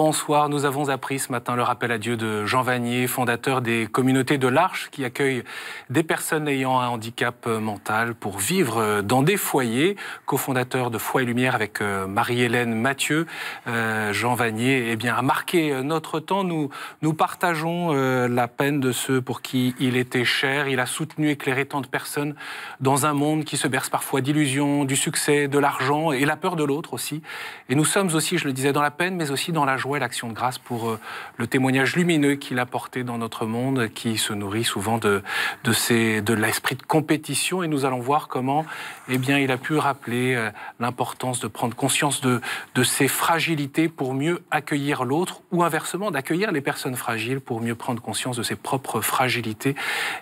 Bonsoir, nous avons appris ce matin le rappel à Dieu de Jean Vanier, fondateur des communautés de l'Arche qui accueillent des personnes ayant un handicap mental pour vivre dans des foyers, cofondateur de Foi et Lumière avec euh, Marie-Hélène Mathieu. Euh, Jean Vanier eh bien, a marqué notre temps, nous, partageons euh, la peine de ceux pour qui il était cher, il a soutenu, éclairé tant de personnes dans un monde qui se berce parfois d'illusions, du succès, de l'argent et la peur de l'autre aussi. Et nous sommes aussi, je le disais, dans la peine, mais aussi dans la joie l'action de grâce pour euh, le témoignage lumineux qu'il a porté dans notre monde, qui se nourrit souvent de, de, l'esprit de compétition. Et nous allons voir comment eh bien, il a pu rappeler euh, l'importance de prendre conscience de, de ses fragilités pour mieux accueillir l'autre, ou inversement, d'accueillir les personnes fragiles pour mieux prendre conscience de ses propres fragilités,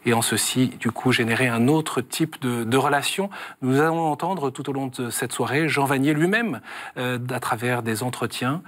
et en ceci, du coup, générer un autre type de, de relation. Nous allons entendre tout au long de cette soirée Jean Vanier lui-même, euh, à travers des entretiens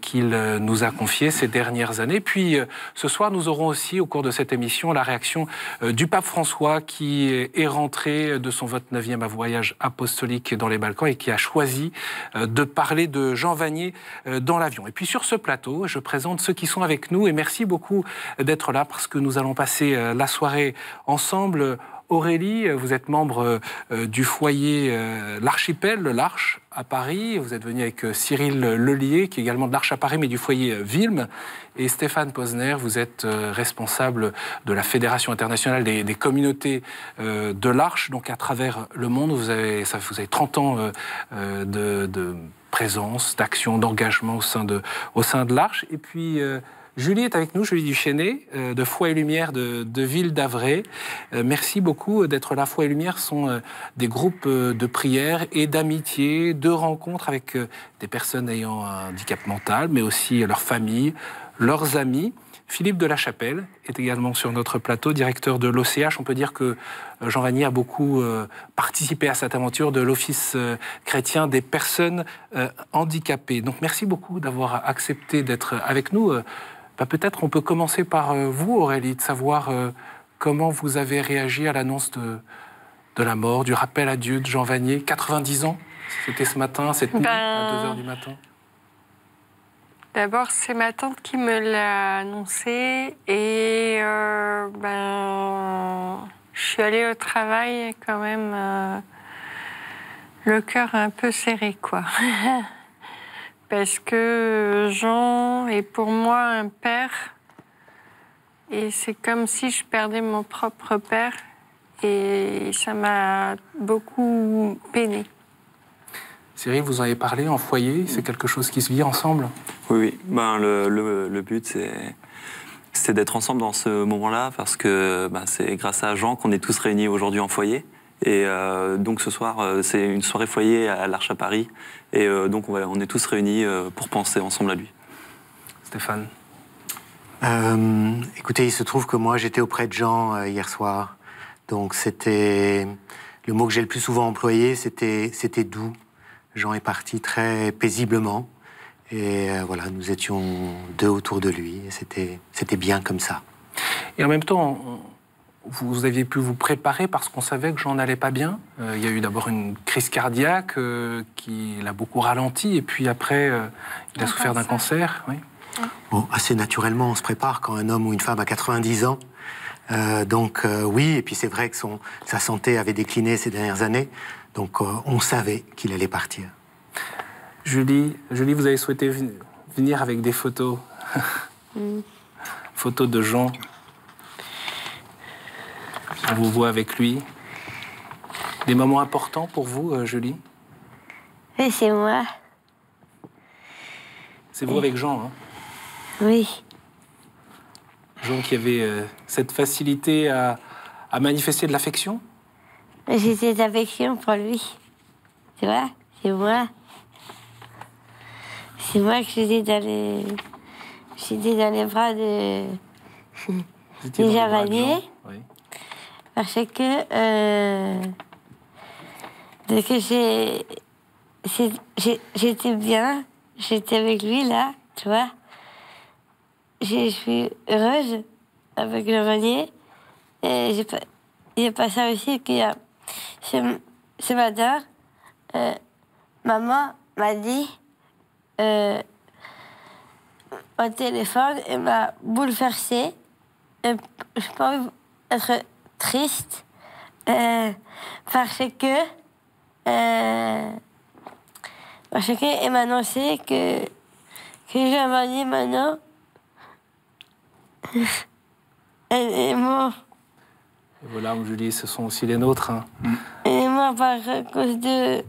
qu'il euh, nous a confié ces dernières années. Puis euh, ce soir, nous aurons aussi au cours de cette émission la réaction euh, du pape François qui est rentré de son 29e voyage apostolique dans les Balkans et qui a choisi de parler de Jean Vanier dans l'avion. Et puis sur ce plateau, je présente ceux qui sont avec nous et merci beaucoup d'être là parce que nous allons passer la soirée ensemble Aurélie, vous êtes membre du foyer L'Archipel, l'Arche, à Paris. Vous êtes venu avec euh, Cyril Lelier, qui est également de l'Arche à Paris, mais du foyer euh, Vilm. Et Stéphane Posner, vous êtes euh, responsable de la Fédération internationale des, communautés de l'Arche. Donc à travers le monde, vous avez, ça, vous avez 30 ans de, présence, d'action, d'engagement au sein de, de l'Arche. Et puis... Julie est avec nous, Julie Duchesnay, euh, de Foi et Lumière de, Ville d'Avray. Euh, merci beaucoup d'être là. Foi et Lumière sont euh, des groupes de prière et d'amitié, de rencontres avec des personnes ayant un handicap mental, mais aussi leurs familles, leurs amis. Philippe de la Chapelle est également sur notre plateau, directeur de l'OCH. On peut dire que Jean Vanier a beaucoup participé à cette aventure de l'Office chrétien des personnes handicapées. Donc merci beaucoup d'avoir accepté d'être avec nous. Bah, peut-être on peut commencer par euh, vous, Aurélie, de savoir euh, comment vous avez réagi à l'annonce de, de la mort, du rappel à Dieu de Jean Vanier, 90 ans? C'était ce matin, cette nuit, à 2 ben, h du matin? D'abord, c'est ma tante qui me l'a annoncé et euh, ben, je suis allée au travail quand même le cœur un peu serré, quoi. parce que Jean est pour moi un père et c'est comme si je perdais mon propre père et ça m'a beaucoup peiné. Cyril, vous en avez parlé en foyer, c'est quelque chose qui se vit ensemble? Oui, oui. Ben, le, le, but, c'est c'est d'être ensemble dans ce moment-là parce que ben, c'est grâce à Jean qu'on est tous réunis aujourd'hui en foyer. Et euh, donc ce soir, euh, c'est une soirée foyer à l'Arche à Paris. Et euh, donc on, on, est tous réunis pour penser ensemble à lui. Stéphane Écoutez, il se trouve que moi j'étais auprès de Jean hier soir. Donc c'était. Le mot que j'ai le plus souvent employé, c'était doux. Jean est parti très paisiblement. Et voilà, nous étions deux autour de lui. C'était bien comme ça. Et en même temps, vous aviez pu vous préparer parce qu'on savait que j'en allais pas bien. Euh, il y a eu d'abord une crise cardiaque euh, qui l'a beaucoup ralenti, et puis après, euh, il a souffert d'un cancer. Oui. Bon, assez naturellement, on se prépare quand un homme ou une femme a 90 ans. donc oui, et puis c'est vrai que son, sa santé avait décliné ces dernières années, donc on savait qu'il allait partir. Julie, Julie, vous avez souhaité venir avec des photos, mm. photos de Jean on vous voit avec lui. Des moments importants pour vous, euh, Julie? Oui, c'est moi. C'est vous avec Jean, hein? Oui. Jean qui avait euh, cette facilité à, manifester de l'affection? J'étais d'affection pour lui. Tu vois C'est moi. C'est moi que j'étais dans les... J'étais dans les bras de... Des Javaniers. Oui parce que euh, que j'ai j'étais bien, j'étais avec lui là, tu vois. Je suis heureuse avec le Vanier. Et a pas ça aussi qu'il a. Ce, matin, euh, maman m'a dit euh, au téléphone et m'a bouleversée. Je pense être triste euh, parce que euh, parce qu'il m'a annoncé que que Giovanni maintenant elle est mort. Et vos larmes, Julie, ce sont aussi les nôtres. hein. Elle est mort par cause de,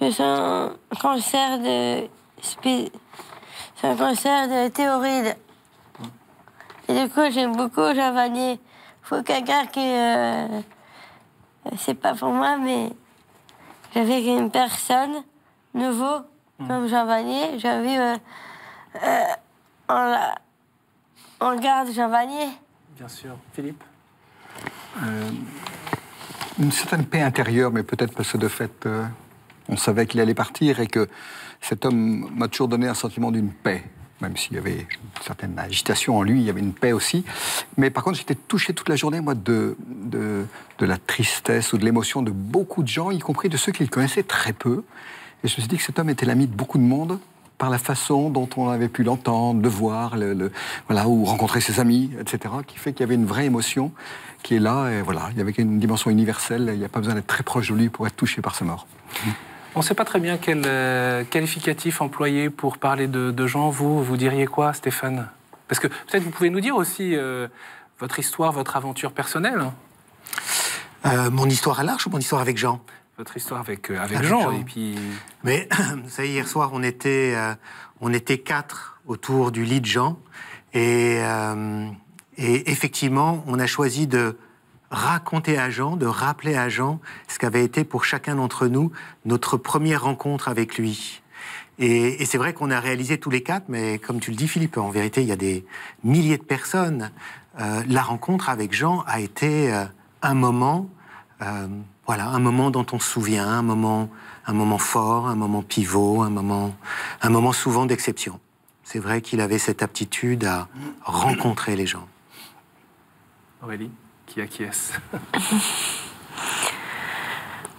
de son cancer de son cancer de thyroïde. Et du coup, j'aime beaucoup Giovanni. Faut quelqu'un qui. euh, c'est pas pour moi, mais j'avais une personne nouveau comme Giovanni. J'avais. Euh, euh, on, la- on garde Giovanni. Bien sûr. Philippe Euh, une certaine paix intérieure, mais peut-être parce que de fait, euh, on savait qu'il allait partir et que cet homme m'a toujours donné un sentiment d'une paix. Même s'il y avait une certaine agitation en lui, il y avait une paix aussi. Mais par contre, j'étais touché toute la journée, moi, de, de, la tristesse ou de l'émotion de beaucoup de gens, y compris de ceux qu'il connaissait très peu. Et je me suis dit que cet homme était l'ami de beaucoup de monde par la façon dont on avait pu l'entendre, le voir, voilà, ou rencontrer ses amis, etc., qui fait qu'il y avait une vraie émotion qui est là, et voilà, il y avait une dimension universelle, il n'y a pas besoin d'être très proche de lui pour être touché par sa mort. On ne sait pas très bien quel euh, qualificatif employer pour parler de, de Jean. Vous, vous diriez quoi, Stéphane? Parce que peut-être vous pouvez nous dire aussi euh, votre histoire, votre aventure personnelle. Euh, mon histoire à l'Arche ou mon histoire avec Jean? Votre histoire avec, avec, Avec Jean, Jean. Et puis, Mais vous savez, hier soir, on était, on était quatre autour du lit de Jean. Et, et effectivement, on a choisi de raconter à Jean, de rappeler à Jean ce qu'avait été pour chacun d'entre nous notre première rencontre avec lui. Et, c'est vrai qu'on a réalisé tous les quatre, mais comme tu le dis, Philippe, en vérité, il y a des milliers de personnes. Euh, la rencontre avec Jean a été euh, un moment, euh, voilà, un moment dont on se souvient, un moment, un moment fort, un moment pivot, un moment, un moment souvent d'exception. C'est vrai qu'il avait cette aptitude à rencontrer les gens. Aurélie, qui acquiesce.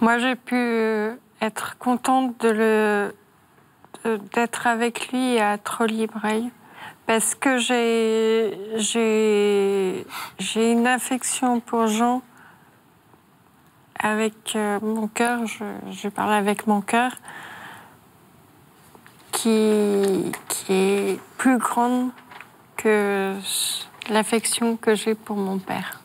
Moi, j'ai pu être contente de le d'être avec lui à Trollier-Braille parce que j'ai une affection pour Jean avec euh, mon cœur. Je, parle avec mon cœur qui est plus grande que l'affection que j'ai pour mon père.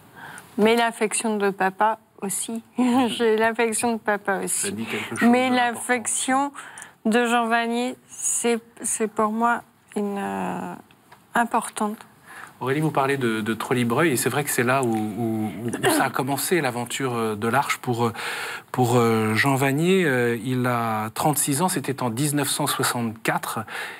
Mais l'affection de papa aussi. j'ai l'affection de papa Ça aussi. dit quelque chose Mais l'affection de Jean Vanier, c'est pour moi une euh, importante. Aurélie, vous parlez de, de Trollibreuil, et c'est vrai que c'est là où, où- où ça a commencé l'aventure euh, de l'Arche pour, euh, pour Jean Vanier. Il a 36 ans, c'était en 1964.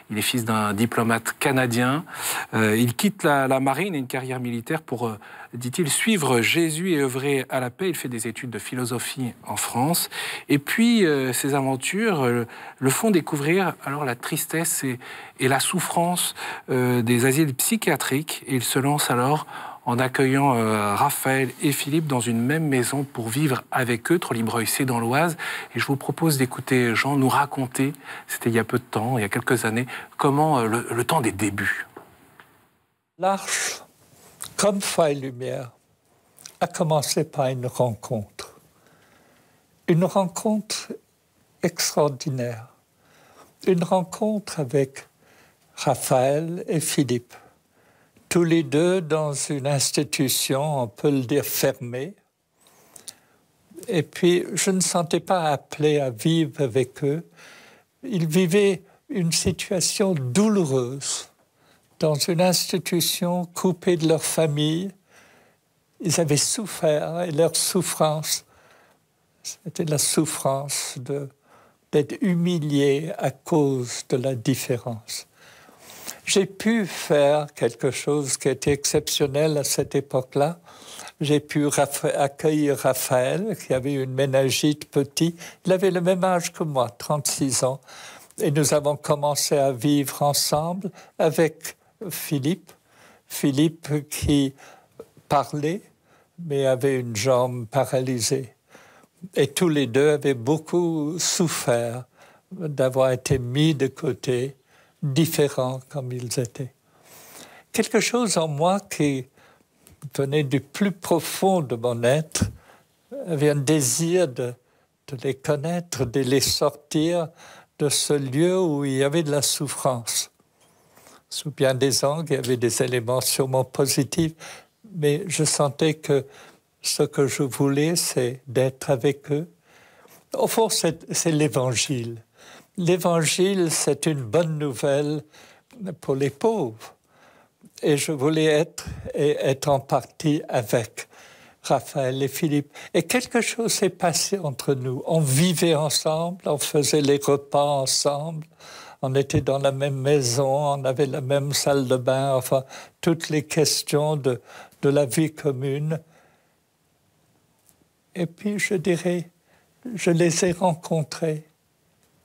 Il est fils d'un diplomate canadien. Il quitte la, la marine et une carrière militaire pour, dit-il, suivre Jésus et œuvrer à la paix. Il fait des études de philosophie en France. Et puis, euh, ses aventures euh, le font découvrir alors la tristesse et, la souffrance euh, des asiles psychiatriques. Et il se lance alors en accueillant euh, Raphaël et Philippe dans une même maison pour vivre avec eux. Trollibreuil, c'est dans l'Oise. Et je vous propose d'écouter Jean nous raconter, c'était il y a peu de temps, il y a quelques années, comment le, le temps des débuts. L'Arche, comme et Lumière, a commencé par une rencontre. Une rencontre extraordinaire. Une rencontre avec Raphaël et Philippe. Tous les deux dans une institution, on peut le dire, fermée. Et puis, je ne sentais pas appelé à vivre avec eux. Ils vivaient une situation douloureuse dans une institution coupée de leur famille. Ils avaient souffert et leur souffrance, c'était la souffrance d'être humiliés à cause de la différence. J'ai pu faire quelque chose qui était exceptionnel à cette époque-là. J'ai pu accueillir Raphaël, qui avait une ménagite petit. Il avait le même âge que moi, 36 ans. Et nous avons commencé à vivre ensemble avec Philippe. Philippe qui parlait, mais avait une jambe paralysée. Et tous les deux avaient beaucoup souffert d'avoir été mis de côté, différents comme ils étaient. Quelque chose en moi qui venait du plus profond de mon être, avait un désir de, de les connaître, de les sortir de ce lieu où il y avait de la souffrance. Sous bien des angles, il y avait des éléments sûrement positifs, mais je sentais que ce que je voulais, c'est d'être avec eux. Au fond, c'est l'évangile. L'évangile, c'est une bonne nouvelle pour les pauvres. Et je voulais être, et être en partie avec Raphaël et Philippe. Et quelque chose s'est passé entre nous. On vivait ensemble, on faisait les repas ensemble, on était dans la même maison, on avait la même salle de bain, enfin, toutes les questions de, la vie commune. Et puis, je dirais, je les ai rencontrés,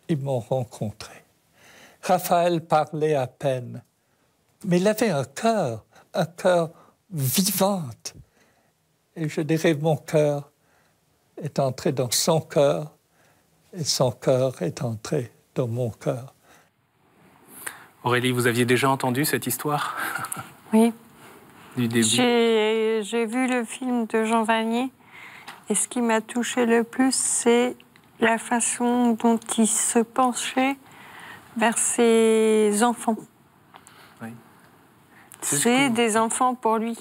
ils m'ont rencontré. Raphaël parlait à peine, mais il avait un cœur, un cœur vivant. Et je dirais, mon cœur est entré dans son cœur, et son cœur est entré dans mon cœur. Aurélie, vous aviez déjà entendu cette histoire Oui. Du début? J'ai vu le film de Jean Vanier et ce qui m'a touché le plus, c'est la façon dont il se penchait vers ses enfants. Oui. C'est des enfants pour lui.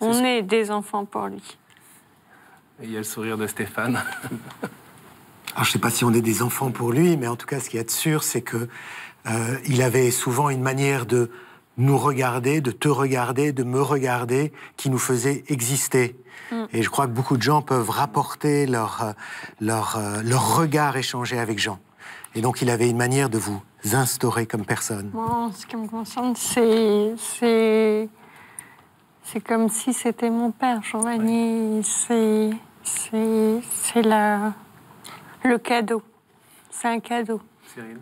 On ce- est des enfants pour lui. Et Il y a le sourire de Stéphane. Alors, je ne sais pas si on est des enfants pour lui, mais en tout cas, ce qu'il y a de sûr, c'est que euh, il avait souvent une manière de nous regarder, de te regarder, de me regarder, qui nous faisait exister. Et je crois que beaucoup de gens peuvent rapporter leur, euh, leur, euh, leur regard échangé avec Jean. Et donc, il avait une manière de vous instaurer comme personne. Moi, en ce qui me concerne, c'est. C'est. C'est comme si c'était mon père, Jean Vanier. C'est. C'est. C'est la. Le cadeau. C'est un cadeau. Cyril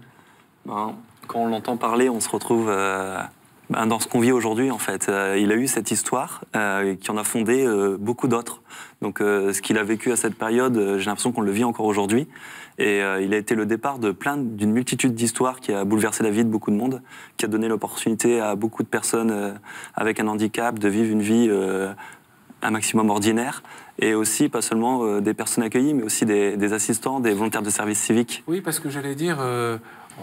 Ben, quand on l'entend parler, on se retrouve euh, ben, dans ce qu'on vit aujourd'hui, en fait. Euh, il a eu cette histoire euh, qui en a fondé beaucoup d'autres. Donc, ce qu'il a vécu à cette période, j'ai l'impression qu'on le vit encore aujourd'hui. Et il a été le départ de plein d'une multitude d'histoires qui a bouleversé la vie de beaucoup de monde, qui a donné l'opportunité à beaucoup de personnes avec un handicap de vivre une vie un maximum ordinaire. Et aussi, pas seulement des personnes accueillies, mais aussi des, assistants, des volontaires de service civique. Oui, parce que j'allais dire,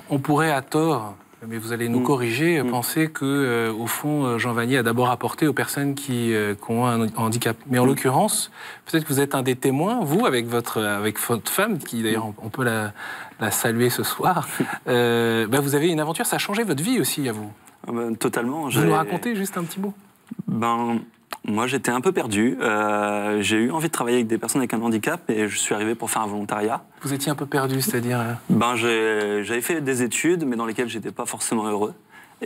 on pourrait à tort, mais vous allez nous Mm. corriger, Mm. penser que, euh, au fond, euh, Jean Vanier a d'abord apporté aux personnes qui, euh, qui ont un handicap. Mais en Mm. l'occurrence, peut-être que vous êtes un des témoins, vous, avec votre, avec votre femme, qui d'ailleurs, on peut la, la saluer ce soir. Euh, bah, vous avez une aventure, ça a changé votre vie aussi, à vous. Ah ben, totalement. Vous nous racontez juste un petit mot Ben, moi, j'étais un peu perdu. Euh, j'ai eu envie de travailler avec des personnes avec un handicap et je suis arrivé pour faire un volontariat. Vous étiez un peu perdu, c'est-à-dire. euh, Ben, j'avais fait des études, mais dans lesquelles j'étais pas forcément heureux.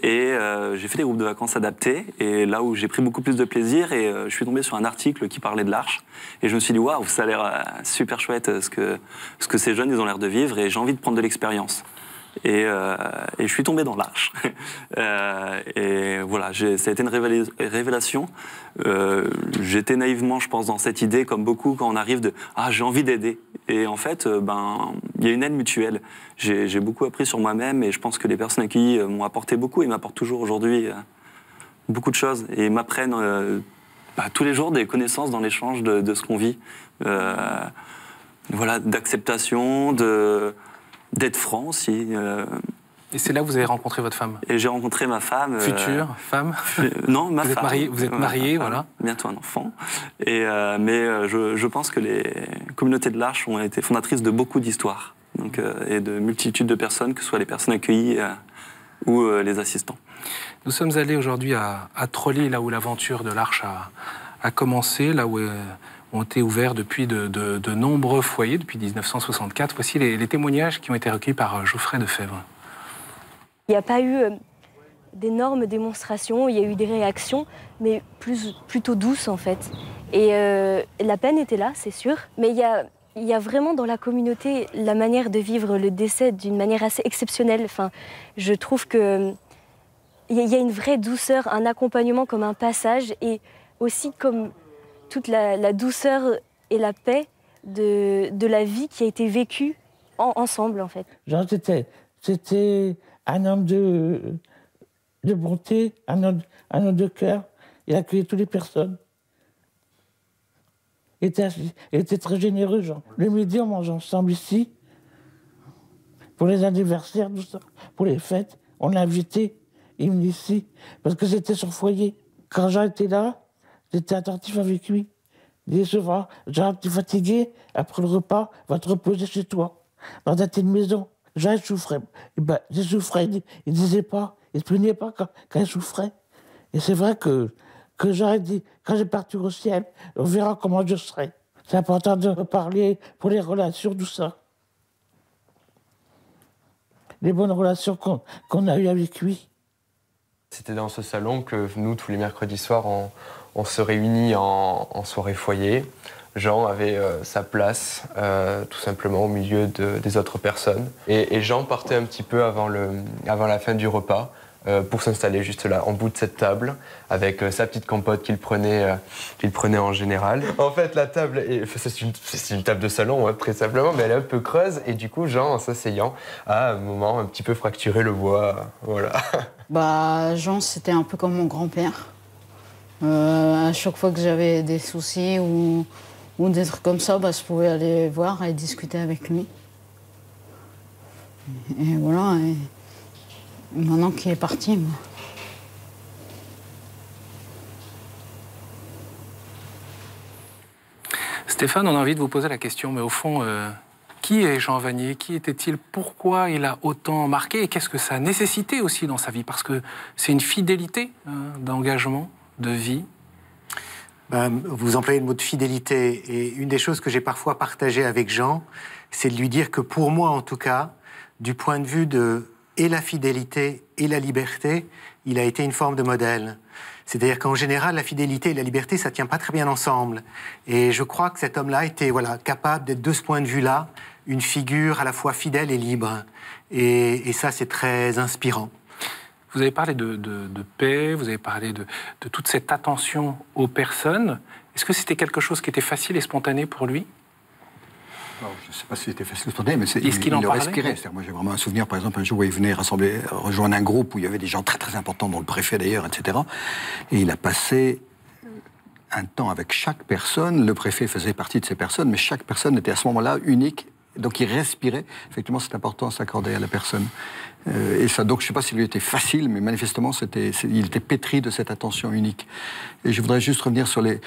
Et euh, j'ai fait des groupes de vacances adaptés. Et là où j'ai pris beaucoup plus de plaisir, et euh, je suis tombé sur un article qui parlait de l'Arche. Et je me suis dit, waouh, ça a l'air euh, super chouette ce que, ce que ces jeunes ils ont l'air de vivre. Et j'ai envie de prendre de l'expérience. Et, euh, et je suis tombé dans l'Arche. Euh, et voilà, ça a été une révéla- révélation. Euh, J'étais naïvement, je pense, dans cette idée, comme beaucoup, quand on arrive de Ah, j'ai envie d'aider. Et en fait, ben, il y a une aide mutuelle. J'ai beaucoup appris sur moi-même et je pense que les personnes accueillies m'ont apporté beaucoup et m'apportent toujours aujourd'hui beaucoup de choses et m'apprennent bah, tous les jours des connaissances dans l'échange de, de ce qu'on vit. Voilà, d'acceptation, de d'être franc aussi. euh, Et c'est là que vous avez rencontré votre femme et j'ai rencontré ma femme. euh, Future femme non, ma Vous êtes femme. marié- vous êtes marié, voilà. Bientôt un enfant. Et, euh, mais je, je pense que les communautés de l'Arche ont été fondatrices de beaucoup d'histoires. Donc, et de multitudes de personnes, que ce soit les personnes accueillies ou les assistants. Nous sommes allés aujourd'hui à, à Trolly, là où l'aventure de l'Arche a, a commencé, là où ont été ouverts depuis de, nombreux foyers, depuis 1964. Voici les, témoignages qui ont été recueillis par euh, Geoffrey Defebvre. Il n'y a pas eu euh, d'énormes démonstrations, il y a eu des réactions, mais plutôt douces en fait. Et euh, la peine était là, c'est sûr, mais il y a, il y a vraiment dans la communauté la manière de vivre le décès d'une manière assez exceptionnelle. Enfin, je trouve que il y a une vraie douceur, un accompagnement comme un passage et aussi comme toute la, douceur et la paix de, de la vie qui a été vécue en- ensemble en fait. Genre, c'était, un homme de, de bonté, un homme, de cœur. Il accueillait toutes les personnes. Il était, était très généreux, Jean. Le midi, on mange ensemble ici. Pour les anniversaires, tout ça. Pour les fêtes, on l'a invité. Il venait ici. Parce que c'était son foyer. Quand Jean était là, j'étais attentif avec lui. Il disait souvent, Jean, tu es fatigué, après le repas, va te reposer chez toi, dans ta maison. Jean, il souffrait. Et ben, il souffrait, il, ne disait pas, il ne se plaignait pas quand, il souffrait. Et c'est vrai que que j'aurais dit, quand j'ai parti au ciel, on verra comment je serai. C'est important de parler pour les relations, tout ça. Les bonnes relations qu'on a eues avec lui. C'était dans ce salon que nous, tous les mercredis soirs, on, se réunit en, soirée foyer. Jean avait euh, sa place euh, tout simplement au milieu des autres personnes. Et, et, Jean partait un petit peu avant, le, avant la fin du repas euh, pour s'installer juste là, en bout de cette table, avec euh, sa petite compote qu'il prenait, euh, qu'il prenait en général. En fait, la table, c'est une, une, table de salon, hein, très simplement, mais elle est un peu creuse, et du coup, Jean, en s'asseyant, a un moment un petit peu fracturé le bois. voilà. Bah, Jean, c'était un peu comme mon grand-père. À chaque fois que j'avais des soucis ou, ou, des trucs comme ça, bah, je pouvais aller voir et discuter avec lui. Et voilà. Maintenant qu'il est parti. Moi. Stéphane, on a envie de vous poser la question, mais au fond, euh, qui est Jean Vanier? Qui était-il? Pourquoi il a autant marqué? Et qu'est-ce que ça a nécessité aussi dans sa vie? Parce que c'est une fidélité hein, d'engagement, de vie. Ben, vous employez le mot de fidélité. Et une des choses que j'ai parfois partagées avec Jean, c'est de lui dire que pour moi, en tout cas, du point de vue de et la fidélité et la liberté, il a été une forme de modèle. C'est-à-dire qu'en général, la fidélité et la liberté, ça tient pas très bien ensemble. Et je crois que cet homme-là était voilà, capable d'être de ce point de vue-là une figure à la fois fidèle et libre. Et, ça, c'est très inspirant. Vous avez parlé de, paix, vous avez parlé de, de toute cette attention aux personnes. Est-ce que c'était quelque chose qui était facile et spontané pour lui? Je ne sais pas si c'était facile de mais il, il, le respirait. Moi, j'ai vraiment un souvenir, par exemple, un jour où il venait rassembler, rejoindre un groupe où il y avait des gens très très importants, dont le préfet d'ailleurs, etc. Et il a passé un temps avec chaque personne. Le préfet faisait partie de ces personnes, mais chaque personne était à ce moment-là unique. Donc il respirait effectivement cette importance accordée à la personne. Euh, et ça, donc, je ne sais pas s'il lui était facile, mais manifestement, c'était, il était pétri de cette attention unique. Et je voudrais juste revenir sur les,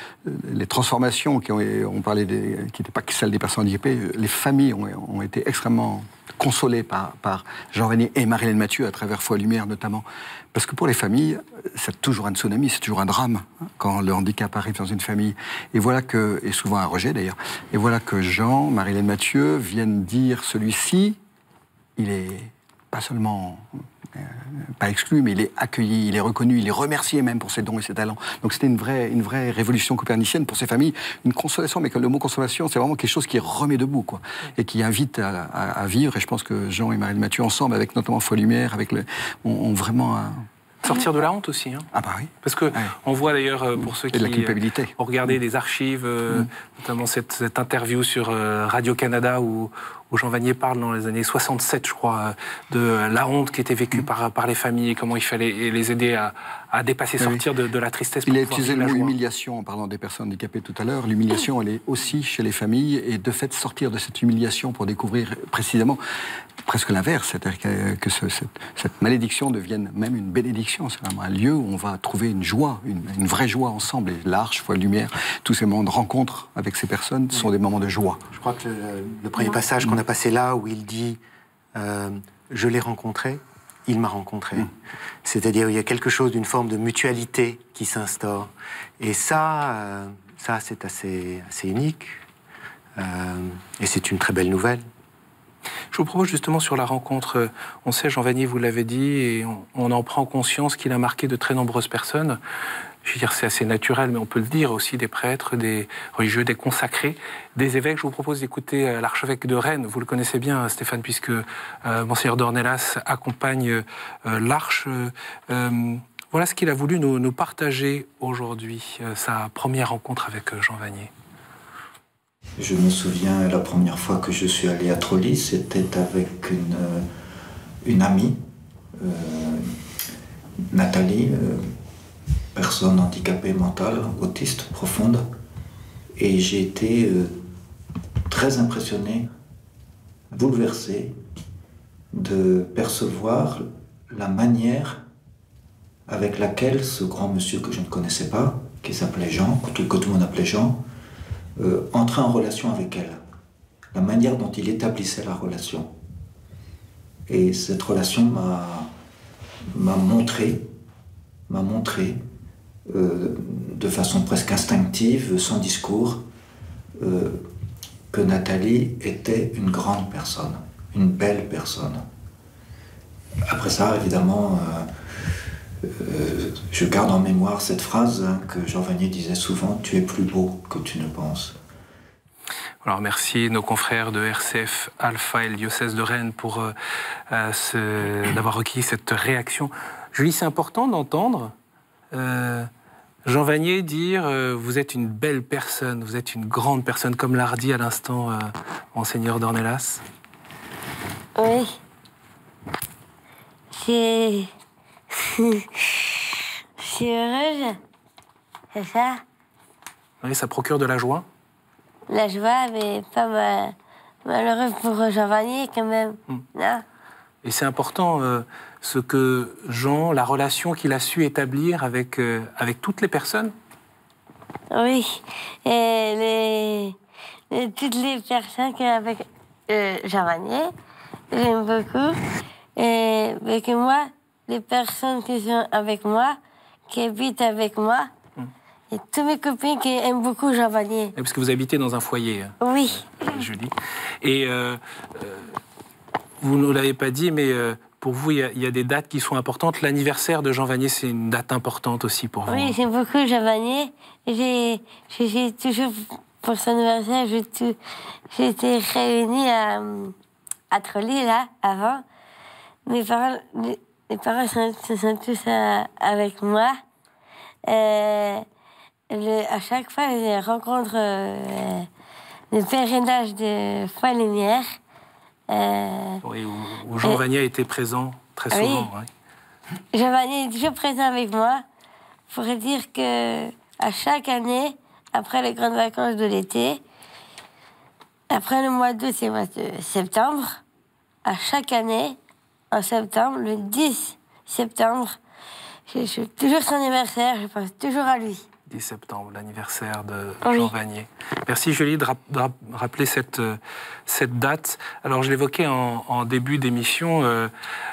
les transformations qui ont, on parlait des, qui n'étaient pas que celles des personnes handicapées. Les familles ont, été extrêmement consolées par, Jean René et Marilène Mathieu à travers Foi Lumière notamment. Parce que pour les familles, c'est toujours un tsunami, c'est toujours un drame hein, quand le handicap arrive dans une famille. Et voilà que, et souvent un rejet d'ailleurs, et voilà que Jean, Marilène Mathieu viennent dire celui-ci, il est pas seulement euh, pas exclu, mais il est accueilli, il est reconnu, il est remercié même pour ses dons et ses talents. Donc c'était une vraie, une vraie révolution copernicienne pour ces familles, une consolation, mais que le mot consolation, c'est vraiment quelque chose qui remet debout, quoi, et qui invite à, vivre. Et je pense que Jean et Marie Mathieu, ensemble, avec notamment Foi Lumière, avec le, ont, vraiment Sortir de la honte aussi. Hein. Ah bah oui. Parce que on voit d'ailleurs euh, pour ceux qui la culpabilité. ont regardé des archives, euh, mm. notamment cette, cette, interview sur Radio Canada où, où Jean Vanier parle dans les années 67, je crois, de la honte qui était vécue mm. par, par les familles et comment il fallait les aider à, à dépasser, sortir de, la tristesse. Il a utilisé le mot humiliation en parlant des personnes handicapées tout à l'heure. L'humiliation, elle est aussi chez les familles et de fait sortir de cette humiliation pour découvrir précisément presque l'inverse, c'est-à-dire que, cette, malédiction devienne même une bénédiction. C'est vraiment un lieu où on va trouver une joie, une, vraie joie ensemble. Et l'arche, foi, lumière, tous ces moments de rencontre avec ces personnes sont des moments de joie. Je crois que le, premier passage qu'on a passé là, où il dit euh, Je l'ai rencontré, il m'a rencontré. Mm. C'est-à-dire il y a quelque chose d'une forme de mutualité qui s'instaure. Et ça, euh, ça c'est assez, assez unique. Euh, et c'est une très belle nouvelle. Je vous propose justement sur la rencontre, on sait, Jean Vanier, vous l'avez dit, et on, en prend conscience qu'il a marqué de très nombreuses personnes je veux dire, c'est assez naturel, mais on peut le dire aussi des prêtres, des religieux, des consacrés, des évêques. Je vous propose d'écouter euh, l'archevêque de Rennes. Vous le connaissez bien, Stéphane, puisque euh, Monseigneur Dornelas accompagne euh, l'arche. voilà ce qu'il a voulu nous, partager aujourd'hui, sa première rencontre avec Jean Vanier. Je me souviens, la première fois que je suis allé à Trolly, c'était avec une amie Nathalie, personne handicapée mentale, autiste profonde, et j'ai été très impressionné, bouleversé de percevoir la manière avec laquelle ce grand monsieur que je ne connaissais pas, qui s'appelait Jean, que tout, le monde appelait Jean, euh, entrait en relation avec elle. La manière dont il établissait la relation. Et cette relation m'a montré, m'a montré euh, de façon presque instinctive, sans discours, euh, que Nathalie était une grande personne, une belle personne. Après ça, évidemment, euh, je garde en mémoire cette phrase hein, que Jean Vanier disait souvent Tu es plus beau que tu ne penses. Alors merci nos confrères de RCF Alpha et le diocèse de Rennes pour d'avoir requis cette réaction. Julie, c'est important d'entendre Jean Vanier dire vous êtes une belle personne, vous êtes une grande personne, comme l'a dit à l'instant Monseigneur Dornelas. Oui. Je suis heureuse, c'est ça? Oui, ça procure de la joie La joie, mais pas mal, malheureuse pour Jean Vanier quand même. Hmm. Et c'est important euh, ce que Jean, la relation qu'il a su établir avec, euh, avec toutes les personnes Oui, et les, toutes les personnes avec euh, Jean Vanier, j'aime beaucoup. Et avec moi, les personnes qui sont avec moi, qui habitent avec moi, hmm. et tous mes copines qui aiment beaucoup Jean Vanier. Parce que vous habitez dans un foyer. Hein, oui. Euh, Julie. Et euh, vous ne l'avez pas dit, mais pour vous, il y, a des dates qui sont importantes. L'anniversaire de Jean Vanier, c'est une date importante aussi pour vous. Oui, j'aime beaucoup Jean Vanier. J'ai toujours, pour son anniversaire, j'étais réunie à, à là, avant. Mes parents, mes parents sont, tous euh, avec moi. Euh, à chaque fois, je rencontre euh, le pèlerinage de Foi Lumière. Oui, où, Jean Vanier était présent très souvent. Oui. Jean Vanier est toujours présent avec moi pour dire que à chaque année, après les grandes vacances de l'été, après le mois d'août et le mois de septembre, à chaque année, en septembre, le 10 septembre. C'est toujours son anniversaire, je pense toujours à lui. 10 septembre, l'anniversaire de Jean Vanier. Merci Julie de, rappeler cette, euh, cette date. Alors je l'évoquais en, début d'émission, euh,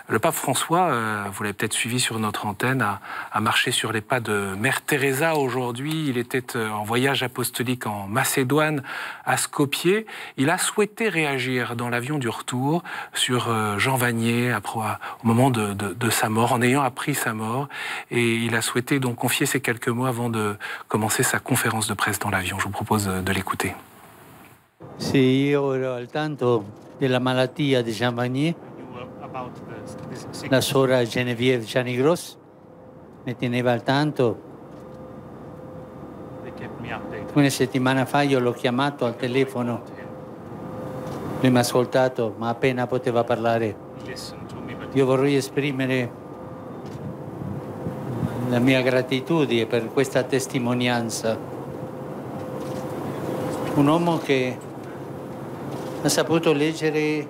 le pape François, euh, vous l'avez peut-être suivi sur notre antenne, a, a, marché sur les pas de Mère Teresa aujourd'hui. Il était en voyage apostolique en Macédoine, à Skopje. Il a souhaité réagir dans l'avion du retour sur Jean Vanier au moment de, de, de sa mort, en ayant appris sa mort. Et il a souhaité donc confier ces quelques mots avant de commencer sa conférence de presse dans l'avion. Je vous propose de l'écouter. Sì, io ero al tanto della malattia di Jean Vanier. La sora Geneviève Chanigros mi teneva al tanto. Una settimana fa io l'ho chiamato al telefono. Lui mi ha ascoltato, ma appena poteva parlare. Io vorrei esprimere la mia gratitudine per questa testimonianza. Un uomo che ha saputo leggere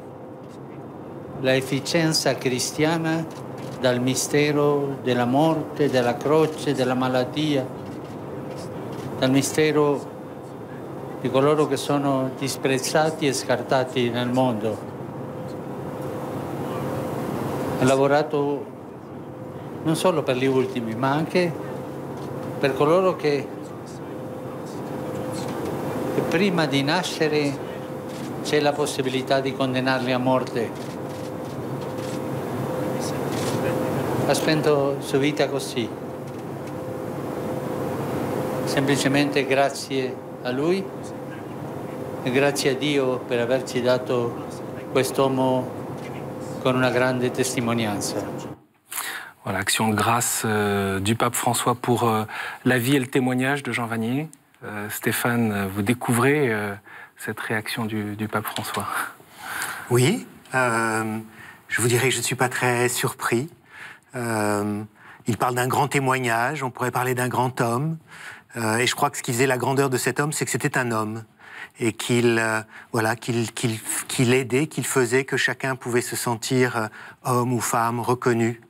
la efficienza cristiana dal mistero della morte, della croce, della malattia, dal mistero di coloro che sono disprezzati e scartati nel mondo. Ha lavorato non solo per gli ultimi, ma anche per coloro che, prima di nascere c'è la possibilità di condannarli a morte. Ha spento sua vita così. Semplicemente grazie a lui e grazie a Dio per averci dato quest'uomo con una grande testimonianza. Voilà, action de grâce euh, du pape François pour euh, la vie et le témoignage de Jean Vanier. Euh, Stéphane, vous découvrez cette réaction du, pape François. Oui, je vous dirais que je ne suis pas très surpris. Il parle d'un grand témoignage, on pourrait parler d'un grand homme. Et je crois que ce qui faisait la grandeur de cet homme, c'est que c'était un homme et qu'il voilà qu'il qu'il qu'il aidait, qu'il faisait que chacun pouvait se sentir homme ou femme reconnu.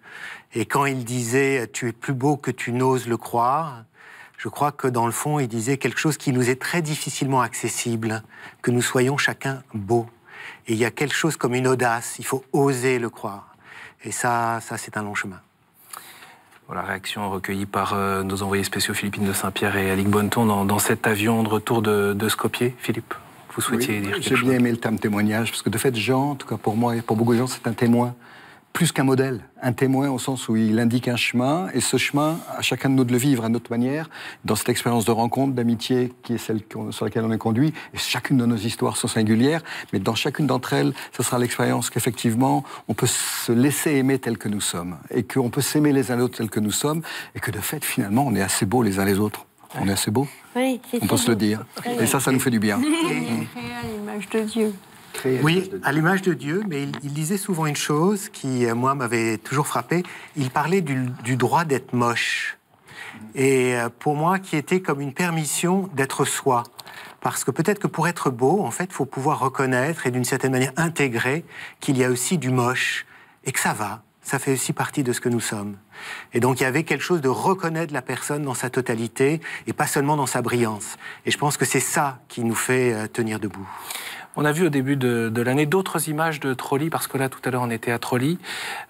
Et quand il disait tu es plus beau que tu n'oses le croire, je crois que dans le fond il disait quelque chose qui nous est très difficilement accessible, que nous soyons chacun beaux. Et il y a quelque chose comme une audace, il faut oser le croire. Et ça, ça c'est un long chemin. Voilà, réaction recueillie par euh, nos envoyés spéciaux Philippine de Saint-Pierre et Alec Bonneton dans, dans, cet avion de retour de, de Skopje. Philippe, vous souhaitiez oui, dire quelque J'ai chose? bien aimé le terme témoignage, parce que de fait, Jean, en tout cas pour moi et pour beaucoup de gens, c'est un témoin plus qu'un modèle, un témoin au sens où il indique un chemin, et ce chemin, à chacun de nous de le vivre à notre manière, dans cette expérience de rencontre, d'amitié qui est celle sur laquelle on est conduit, et chacune de nos histoires sont singulières, mais dans chacune d'entre elles, ce sera l'expérience qu'effectivement, on peut se laisser aimer tel que nous sommes, et qu'on peut s'aimer les uns les autres tel que nous sommes, et que de fait, finalement, on est assez beaux les uns les autres. On est assez beaux. Oui, on peut se le dire. Et ça, ça nous fait du bien. Créé à l'image de Dieu. Oui, à l'image de Dieu, mais il, il, disait souvent une chose qui, euh, moi, m'avait toujours frappé. Il parlait du, du droit d'être moche. Et euh, pour moi, qui était comme une permission d'être soi. Parce que peut-être que pour être beau, en fait, il faut pouvoir reconnaître et d'une certaine manière intégrer qu'il y a aussi du moche et que ça va. Ça fait aussi partie de ce que nous sommes. Et donc il y avait quelque chose de reconnaître la personne dans sa totalité et pas seulement dans sa brillance. Et je pense que c'est ça qui nous fait euh, tenir debout. On a vu au début de, l'année d'autres images de Trolli, parce que là, tout à l'heure, on était à Trolli,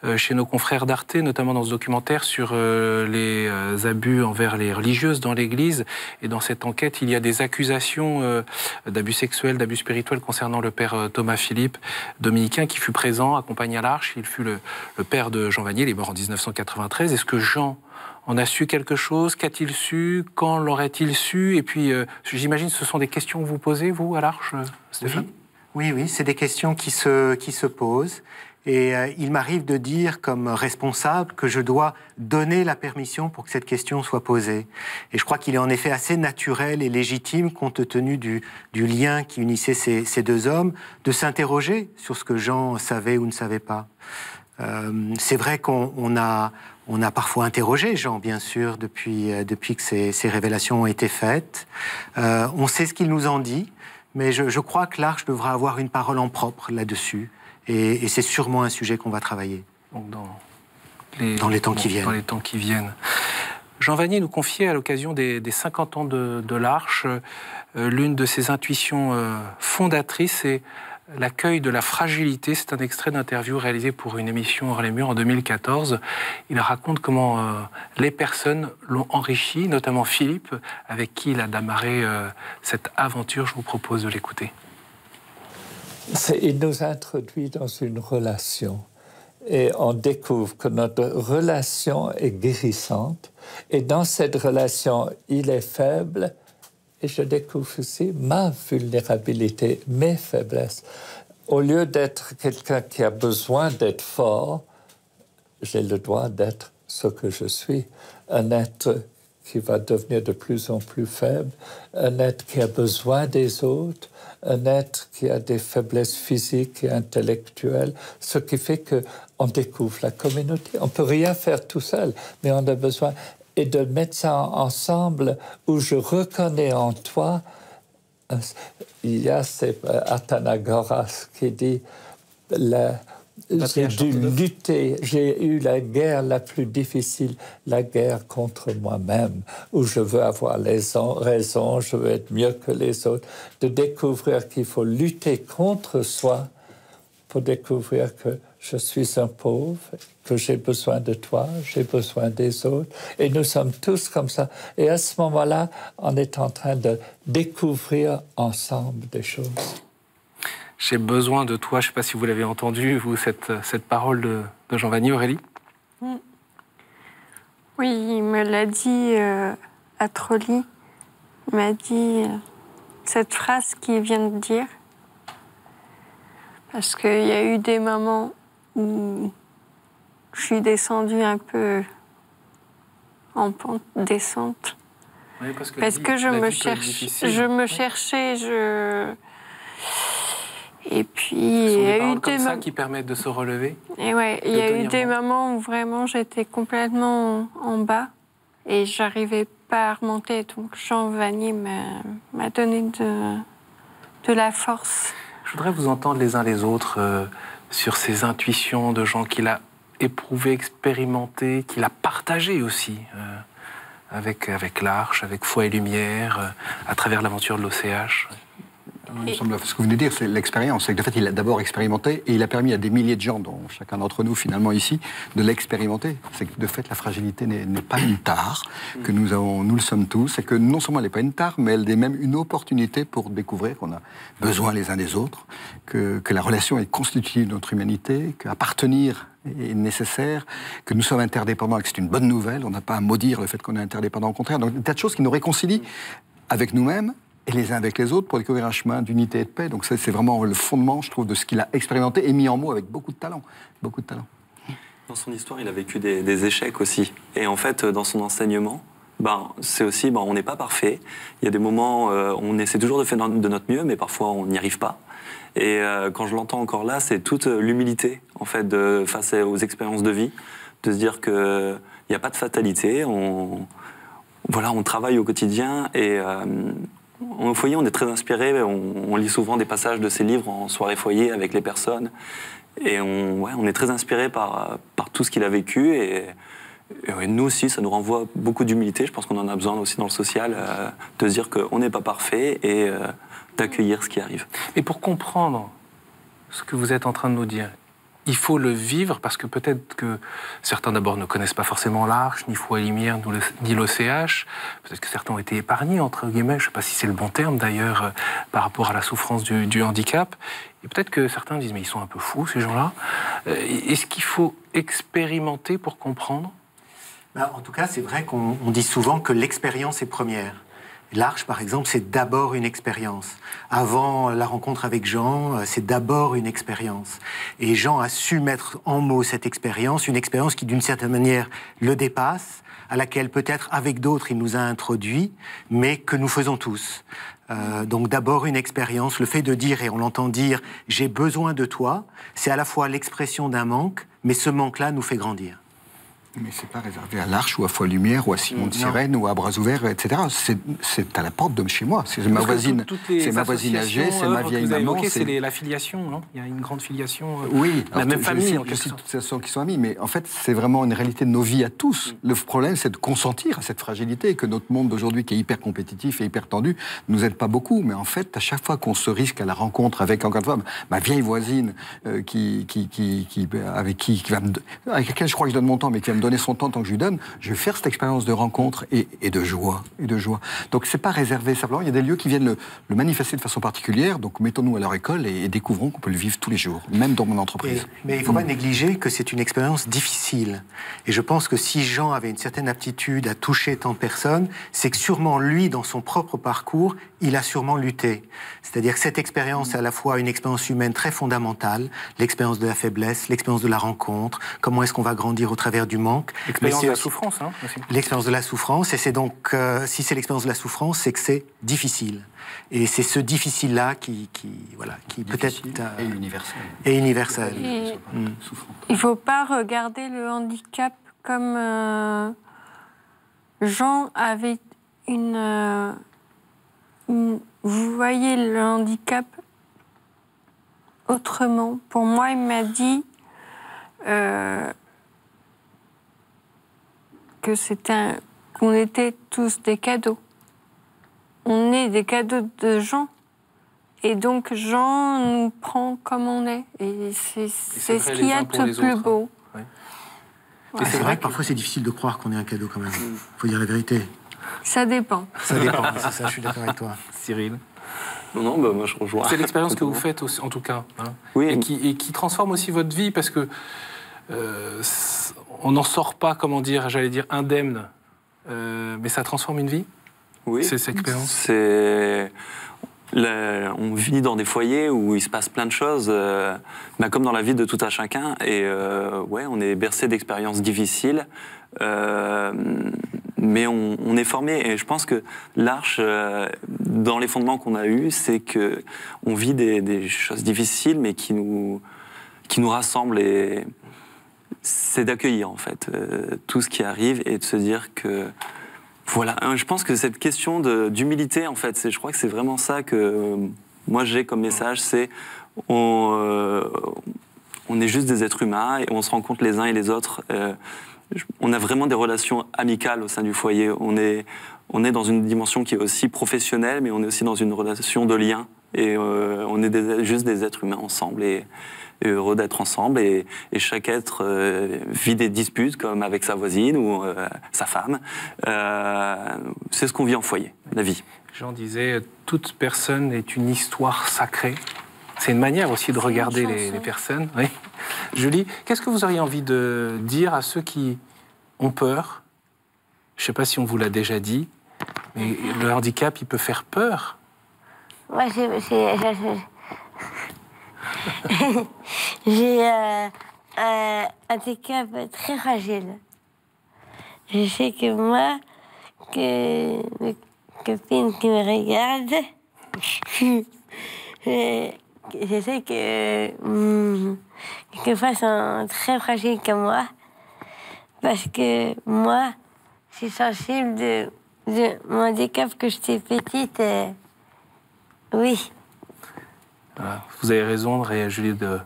euh, chez nos confrères d'Arte, notamment dans ce documentaire sur euh, les euh, abus envers les religieuses dans l'Église. Et dans cette enquête, il y a des accusations d'abus sexuels, d'abus spirituels concernant le père Thomas Philippe, dominicain, qui fut présent, accompagné à l'Arche. Il fut le, père de Jean Vanier, il est mort en 1993. Est-ce que Jean on a su quelque chose? Qu'a-t-il su? Quand l'aurait-il su? Et puis, euh, j'imagine, ce sont des questions que vous posez, vous, à l'Arche, Stéphane? Oui, oui c'est des questions qui se, qui se posent. Et euh, il m'arrive de dire, comme responsable, que je dois donner la permission pour que cette question soit posée. Et je crois qu'il est en effet assez naturel et légitime, compte tenu du, du lien qui unissait ces, ces deux hommes, de s'interroger sur ce que Jean savait ou ne savait pas. Euh, c'est vrai qu'on on a, on a parfois interrogé Jean, bien sûr, depuis, euh, depuis que ces, ces, révélations ont été faites. On sait ce qu'il nous en dit, mais je, je crois que l'Arche devra avoir une parole en propre là-dessus. Et, et c'est sûrement un sujet qu'on va travailler. Donc dans, les, dans les temps qui viennent. Dans les temps qui viennent. Jean Vanier nous confiait à l'occasion des, des, 50 ans de, de l'Arche euh, l'une de ses intuitions euh, fondatrices, c'est l'accueil de la fragilité. C'est un extrait d'interview réalisé pour une émission hors les murs en 2014. Il raconte comment euh, les personnes l'ont enrichi, notamment Philippe, avec qui il a démarré euh, cette aventure. Je vous propose de l'écouter. Il nous introduit dans une relation et on découvre que notre relation est guérissante et dans cette relation, il est faible et je découvre aussi ma vulnérabilité, mes faiblesses. Au lieu d'être quelqu'un qui a besoin d'être fort, j'ai le droit d'être ce que je suis, un être qui va devenir de plus en plus faible, un être qui a besoin des autres, un être qui a des faiblesses physiques et intellectuelles, ce qui fait que on découvre la communauté. On peut rien faire tout seul, mais on a besoin et de mettre ça ensemble où je reconnais en toi. Il y a c'est Athanagoras qui dit la, j'ai dû lutter, j'ai eu la guerre la plus difficile, la guerre contre moi-même, où je veux avoir les raisons, je veux être mieux que les autres, de découvrir qu'il faut lutter contre soi pour découvrir que je suis un pauvre, que j'ai besoin de toi, j'ai besoin des autres, et nous sommes tous comme ça. Et à ce moment-là, on est en train de découvrir ensemble des choses. J'ai besoin de toi. Je ne sais pas si vous l'avez entendu, vous, cette, cette parole de, de Jean Vanier, Aurélie mm. Oui, il me l'a dit euh, à Trolli. Il m'a dit euh, cette phrase qu'il vient de dire. Parce qu'il y a eu des moments où je suis descendue un peu en pente descente. Oui, parce que, parce vie, que je, me cherche, je me cherchais, je Et puis, il y a eu des ça mo- qui permettent de se relever. Et ouais, il y a eu des bon. moments où vraiment j'étais complètement en bas et j'arrivais pas à remonter. Donc Jean Vanier m'a m'a donné de, de la force. Je voudrais vous entendre les uns les autres euh, sur ces intuitions de gens qu'il a éprouvées, expérimentées, qu'il a partagées aussi euh, avec, avec l'Arche, avec Foi et Lumière, euh, à travers l'aventure de l'OCH. Semble- ce que vous venez de dire, c'est l'expérience. C'est que de fait, il a d'abord expérimenté et il a permis à des milliers de gens, dont chacun d'entre nous finalement ici, de l'expérimenter. C'est que de fait, la fragilité n'est pas une tare, que nous, avons, nous le sommes tous, et que non seulement elle n'est pas une tare, mais elle est même une opportunité pour découvrir qu'on a besoin les uns des autres, que, que la relation est constitutive de notre humanité, qu'appartenir est nécessaire, que nous sommes interdépendants et que c'est une bonne nouvelle. On n'a pas à maudire le fait qu'on est interdépendant, au contraire. Donc, des tas de choses qui nous réconcilient avec nous-mêmes et les uns avec les autres pour découvrir un chemin d'unité et de paix. Donc ça, c'est vraiment le fondement, je trouve, de ce qu'il a expérimenté et mis en mots avec beaucoup de talent. Beaucoup de talent. Dans son histoire, il a vécu des, échecs aussi. Et en fait, dans son enseignement, ben, c'est aussi, ben, on n'est pas parfait. Il y a des moments, euh, on essaie toujours de faire de notre mieux, mais parfois on n'y arrive pas. Et euh, quand je l'entends encore là, c'est toute l'humilité, en fait, face aux expériences de vie, de se dire qu'il n'y a pas de fatalité. On, voilà, on travaille au quotidien et euh, au foyer, on est très inspiré. On, lit souvent des passages de ses livres en soirée foyer avec les personnes. Et on, est très inspiré par, par tout ce qu'il a vécu. Et, nous aussi, ça nous renvoie beaucoup d'humilité. Je pense qu'on en a besoin aussi dans le social, euh, de dire qu'on n'est pas parfait et euh, d'accueillir ce qui arrive. Et pour comprendre ce que vous êtes en train de nous dire, il faut le vivre parce que peut-être que certains d'abord ne connaissent pas forcément l'Arche, ni Foi Lumière, ni l'OCH. Peut-être que certains ont été épargnés, entre guillemets, je ne sais pas si c'est le bon terme d'ailleurs, euh, par rapport à la souffrance du, handicap. Et peut-être que certains disent, mais ils sont un peu fous, ces gens-là. Euh, Est-ce qu'il faut expérimenter pour comprendre? Ben, en tout cas, c'est vrai qu'on on dit souvent que l'expérience est première. L'Arche, par exemple, c'est d'abord une expérience. Avant la rencontre avec Jean, euh, c'est d'abord une expérience. Et Jean a su mettre en mots cette expérience, une expérience qui, d'une certaine manière, le dépasse, à laquelle peut-être avec d'autres il nous a introduit, mais que nous faisons tous. Euh, donc d'abord une expérience, le fait de dire, et on l'entend dire, j'ai besoin de toi, c'est à la fois l'expression d'un manque, mais ce manque-là nous fait grandir. Mais c'est pas réservé à l'Arche ou à Foi Lumière ou à Simon de Sirène ou à Bras Ouverts, etc. C'est- à la porte de chez moi. C'est ma voisine, c'est ma voisine âgée, c'est ma que vieille vous avez maman. c'est- la filiation, non? Il y a une grande filiation. euh, Oui, la même famille, je cite toutes ces associations qui sont amies, mais en fait, c'est vraiment une réalité de nos vies à tous. Le problème, c'est de consentir à cette fragilité et que notre monde d'aujourd'hui, qui est hyper compétitif et hyper tendu, nous aide pas beaucoup. Mais en fait, à chaque fois qu'on se risque à la rencontre avec, encore une fois, ma vieille voisine, euh, qui, qui, qui, qui- avec qui, avec laquelle je crois que je donne mon temps, mais qui va me donner son temps tant que je lui donne, je vais faire cette expérience de rencontre et, et de joie, et de joie. Donc, c'est pas réservé simplement. Il y a des lieux qui viennent le, le manifester de façon particulière. Donc, mettons-nous à leur école et, et découvrons qu'on peut le vivre tous les jours, même dans mon entreprise. Mais il ne faut pas négliger que c'est une expérience difficile. Et je pense que si Jean avait une certaine aptitude à toucher tant de personnes, c'est que sûrement lui, dans son propre parcours, il a sûrement lutté. C'est-à-dire que cette expérience est à la fois une expérience humaine très fondamentale, l'expérience de la faiblesse, l'expérience de la rencontre, comment est-ce qu'on va grandir au travers du manque. L'expérience de la souffrance, hein, aussi. L'expérience de la souffrance, et c'est donc, euh, si c'est l'expérience de la souffrance, c'est que c'est difficile. Et c'est ce difficile-là qui, qui, voilà, qui peut-être et universel. est universel. Et Mm. il ne faut pas regarder le handicap comme euh, Jean avait une, euh, une- Vous voyez le handicap autrement. Pour moi, il m'a dit euh, que c'était un- qu'on était tous des cadeaux. On est des cadeaux de Jean. Et donc Jean nous prend comme on est. Et c'est c'est ce qu'il y a de plus autres. beau. C'est vrai que parfois c'est difficile de croire qu'on est un cadeau quand même. Il faut dire la vérité. Ça dépend. Ça dépend, c'est ça, je suis d'accord avec toi. Cyril Non, non, bah, moi je rejoins. C'est l'expérience que vous faites aussi, en tout cas. hein. Oui. Et, qui, et qui transforme aussi votre vie parce que euh, on n'en sort pas, comment dire, j'allais dire indemne, euh, mais ça transforme une vie? Oui. C'est cette expérience? C'est. le- on vit dans des foyers où il se passe plein de choses, euh, bah, comme dans la vie de tout un chacun. Et euh, ouais, on est bercé d'expériences difficiles, euh, mais on, on est formé. Et je pense que l'arche, dans les fondements qu'on a eus, c'est que on vit des, des choses difficiles, mais qui nous, qui nous rassemblent. Et c'est d'accueillir en fait euh, tout ce qui arrive et de se dire que voilà, je pense que cette question d'humilité, en fait, je crois que c'est vraiment ça que euh, moi j'ai comme message, c'est on, euh, on est juste des êtres humains et on se rencontre les uns et les autres. on a vraiment des relations amicales au sein du foyer. On est, on est dans une dimension qui est aussi professionnelle, mais on est aussi dans une relation de lien. Et on est juste des êtres humains ensemble et heureux d'être ensemble. Et, et chaque être euh, vit des disputes, comme avec sa voisine ou euh, sa femme. Euh, c'est ce qu'on vit en foyer, la vie. Jean disait, toute personne est une histoire sacrée. C'est une manière aussi de regarder les, les personnes. Oui. Julie, qu'est-ce que vous auriez envie de dire à ceux qui ont peur? Je ne sais pas si on vous l'a déjà dit, mais le handicap, il peut faire peur. Moi, j'ai. J'ai- J'ai euh, un handicap très fragile. Je sais que moi, que mes copines qui me regardent, je, je sais que hum, quelquefois sont très fragiles comme moi. Parce que moi, je suis sensible de, de mon handicap que j'étais petite. euh, oui. Vous avez raison, Julie, de,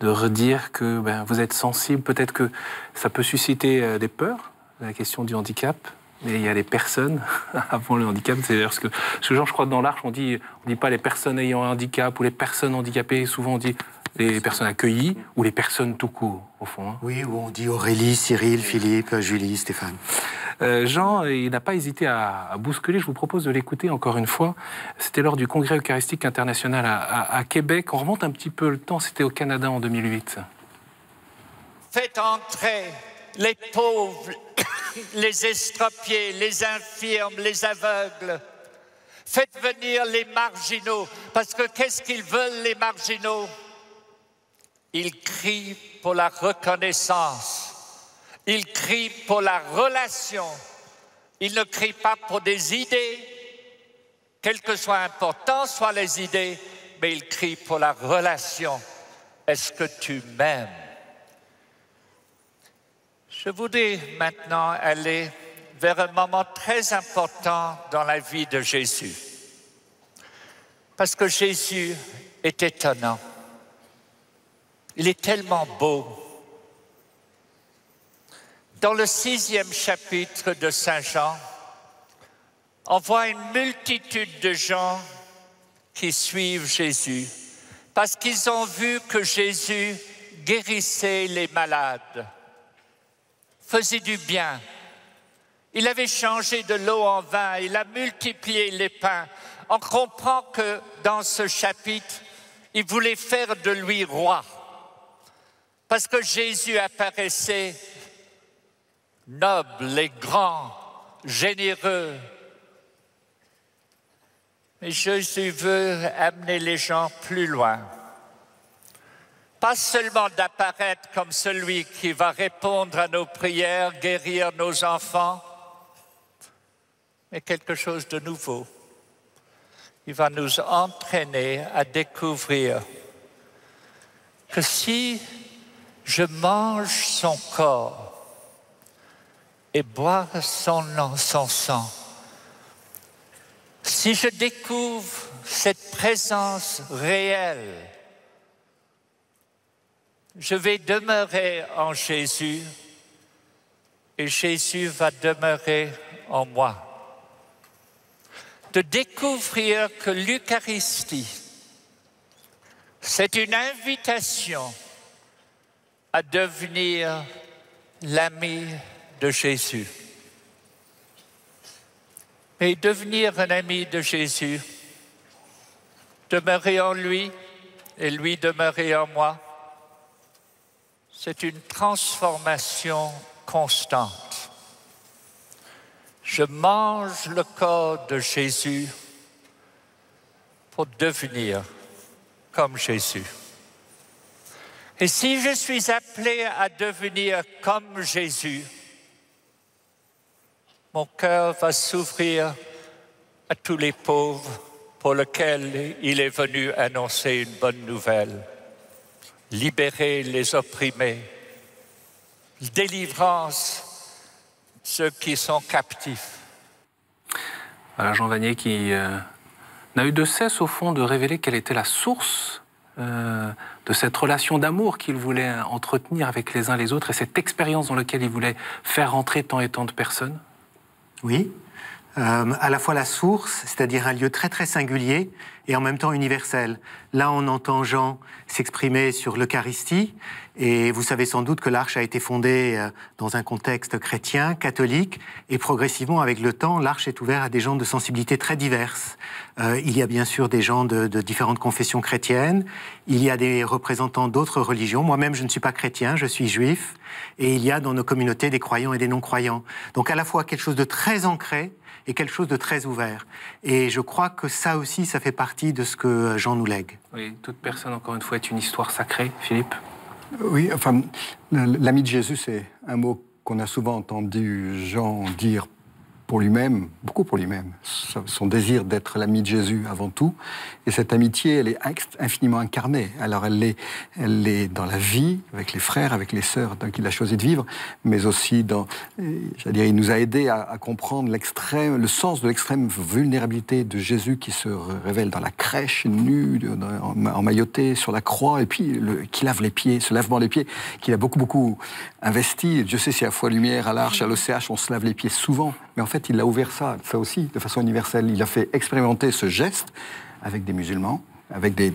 de redire que ben, vous êtes sensible. Peut-être que ça peut susciter euh, des peurs, la question du handicap. Mais il y a les personnes avant le handicap. C'est d'ailleurs ce que, ce genre, je crois, dans l'Arche, on dit, on dit pas les personnes ayant un handicap ou les personnes handicapées. Souvent, on dit les personnes accueillies ou les personnes tout court, au fond. hein. Oui, où on dit Aurélie, Cyril, Philippe, Julie, Stéphane. Euh, Jean, il n'a pas hésité à, à bousculer. Je vous propose de l'écouter encore une fois. C'était lors du Congrès eucharistique international à, à- à Québec. On remonte un petit peu le temps. C'était au Canada en 2008. Faites entrer les pauvres, les estropiés, les infirmes, les aveugles. Faites venir les marginaux, parce que qu'est-ce qu'ils veulent les marginaux? Ils crient pour la reconnaissance, ils crient pour la relation, ils ne crient pas pour des idées, quelles que soient importantes soient les idées, mais ils crient pour la relation. Est-ce que tu m'aimes? Je voudrais maintenant aller vers un moment très important dans la vie de Jésus. Parce que Jésus est étonnant. Il est tellement beau. Dans le sixième chapitre de Saint Jean, on voit une multitude de gens qui suivent Jésus parce qu'ils ont vu que Jésus guérissait les malades faisait du bien. Il avait changé de l'eau en vin, il a multiplié les pains. On comprend que dans ce chapitre, il voulait faire de lui roi. Parce que Jésus apparaissait noble et grand, généreux. Mais Jésus veut amener les gens plus loin pas seulement d'apparaître comme celui qui va répondre à nos prières, guérir nos enfants, mais quelque chose de nouveau. Il va nous entraîner à découvrir que si je mange son corps et bois son, son sang, si je découvre cette présence réelle, je vais demeurer en Jésus et Jésus va demeurer en moi. De découvrir que l'Eucharistie, c'est une invitation à devenir l'ami de Jésus. Mais devenir un ami de Jésus, demeurer en lui et lui demeurer en moi, c'est une transformation constante. Je mange le corps de Jésus pour devenir comme Jésus. Et si je suis appelé à devenir comme Jésus, mon cœur va s'ouvrir à tous les pauvres pour lesquels il est venu annoncer une bonne nouvelle, libérer les opprimés, délivrance ceux qui sont captifs. Voilà Jean Vanier qui euh, n'a eu de cesse au fond de révéler quelle était la source euh, de cette relation d'amour qu'il voulait entretenir avec les uns les autres et cette expérience dans laquelle il voulait faire rentrer tant et tant de personnes? Oui, euh, à la fois la source, c'est-à-dire un lieu très très singulier, et en même temps universel. Là, on entend Jean s'exprimer sur l'Eucharistie, et vous savez sans doute que l'Arche a été fondée euh, dans un contexte chrétien, catholique, et progressivement, avec le temps, l'Arche est ouverte à des gens de sensibilités très diverses. Euh, il y a bien sûr des gens de, de, différentes confessions chrétiennes, il y a des représentants d'autres religions. Moi-même, je ne suis pas chrétien, je suis juif, et il y a dans nos communautés des croyants et des non-croyants. Donc à la fois quelque chose de très ancré, et quelque chose de très ouvert. Et je crois que ça aussi, ça fait partie de ce que Jean nous lègue. Oui, toute personne, encore une fois, est une histoire sacrée, Philippe Oui, enfin, l'ami de Jésus, c'est un mot qu'on a souvent entendu Jean dire lui-même, beaucoup pour lui-même, son désir d'être l'ami de Jésus avant tout. Et cette amitié, elle est infiniment incarnée. Alors elle est, elle est dans la vie, avec les frères, avec les sœurs qu'il a choisi de vivre, mais aussi dans, j'allais dire, il nous a aidé à, comprendre l'extrême, le sens de l'extrême vulnérabilité de Jésus qui se révèle dans la crèche, nu, emmailloté sur la croix, et puis qui lave les pieds, ce lavement des pieds, qu'il a beaucoup, beaucoup investi. Dieu sait si à Foi Lumière, à l'Arche, à l'OCH, on se lave les pieds souvent. Mais en fait, il a ouvert ça, ça aussi, de façon universelle. Il a fait expérimenter ce geste avec des musulmans, avec des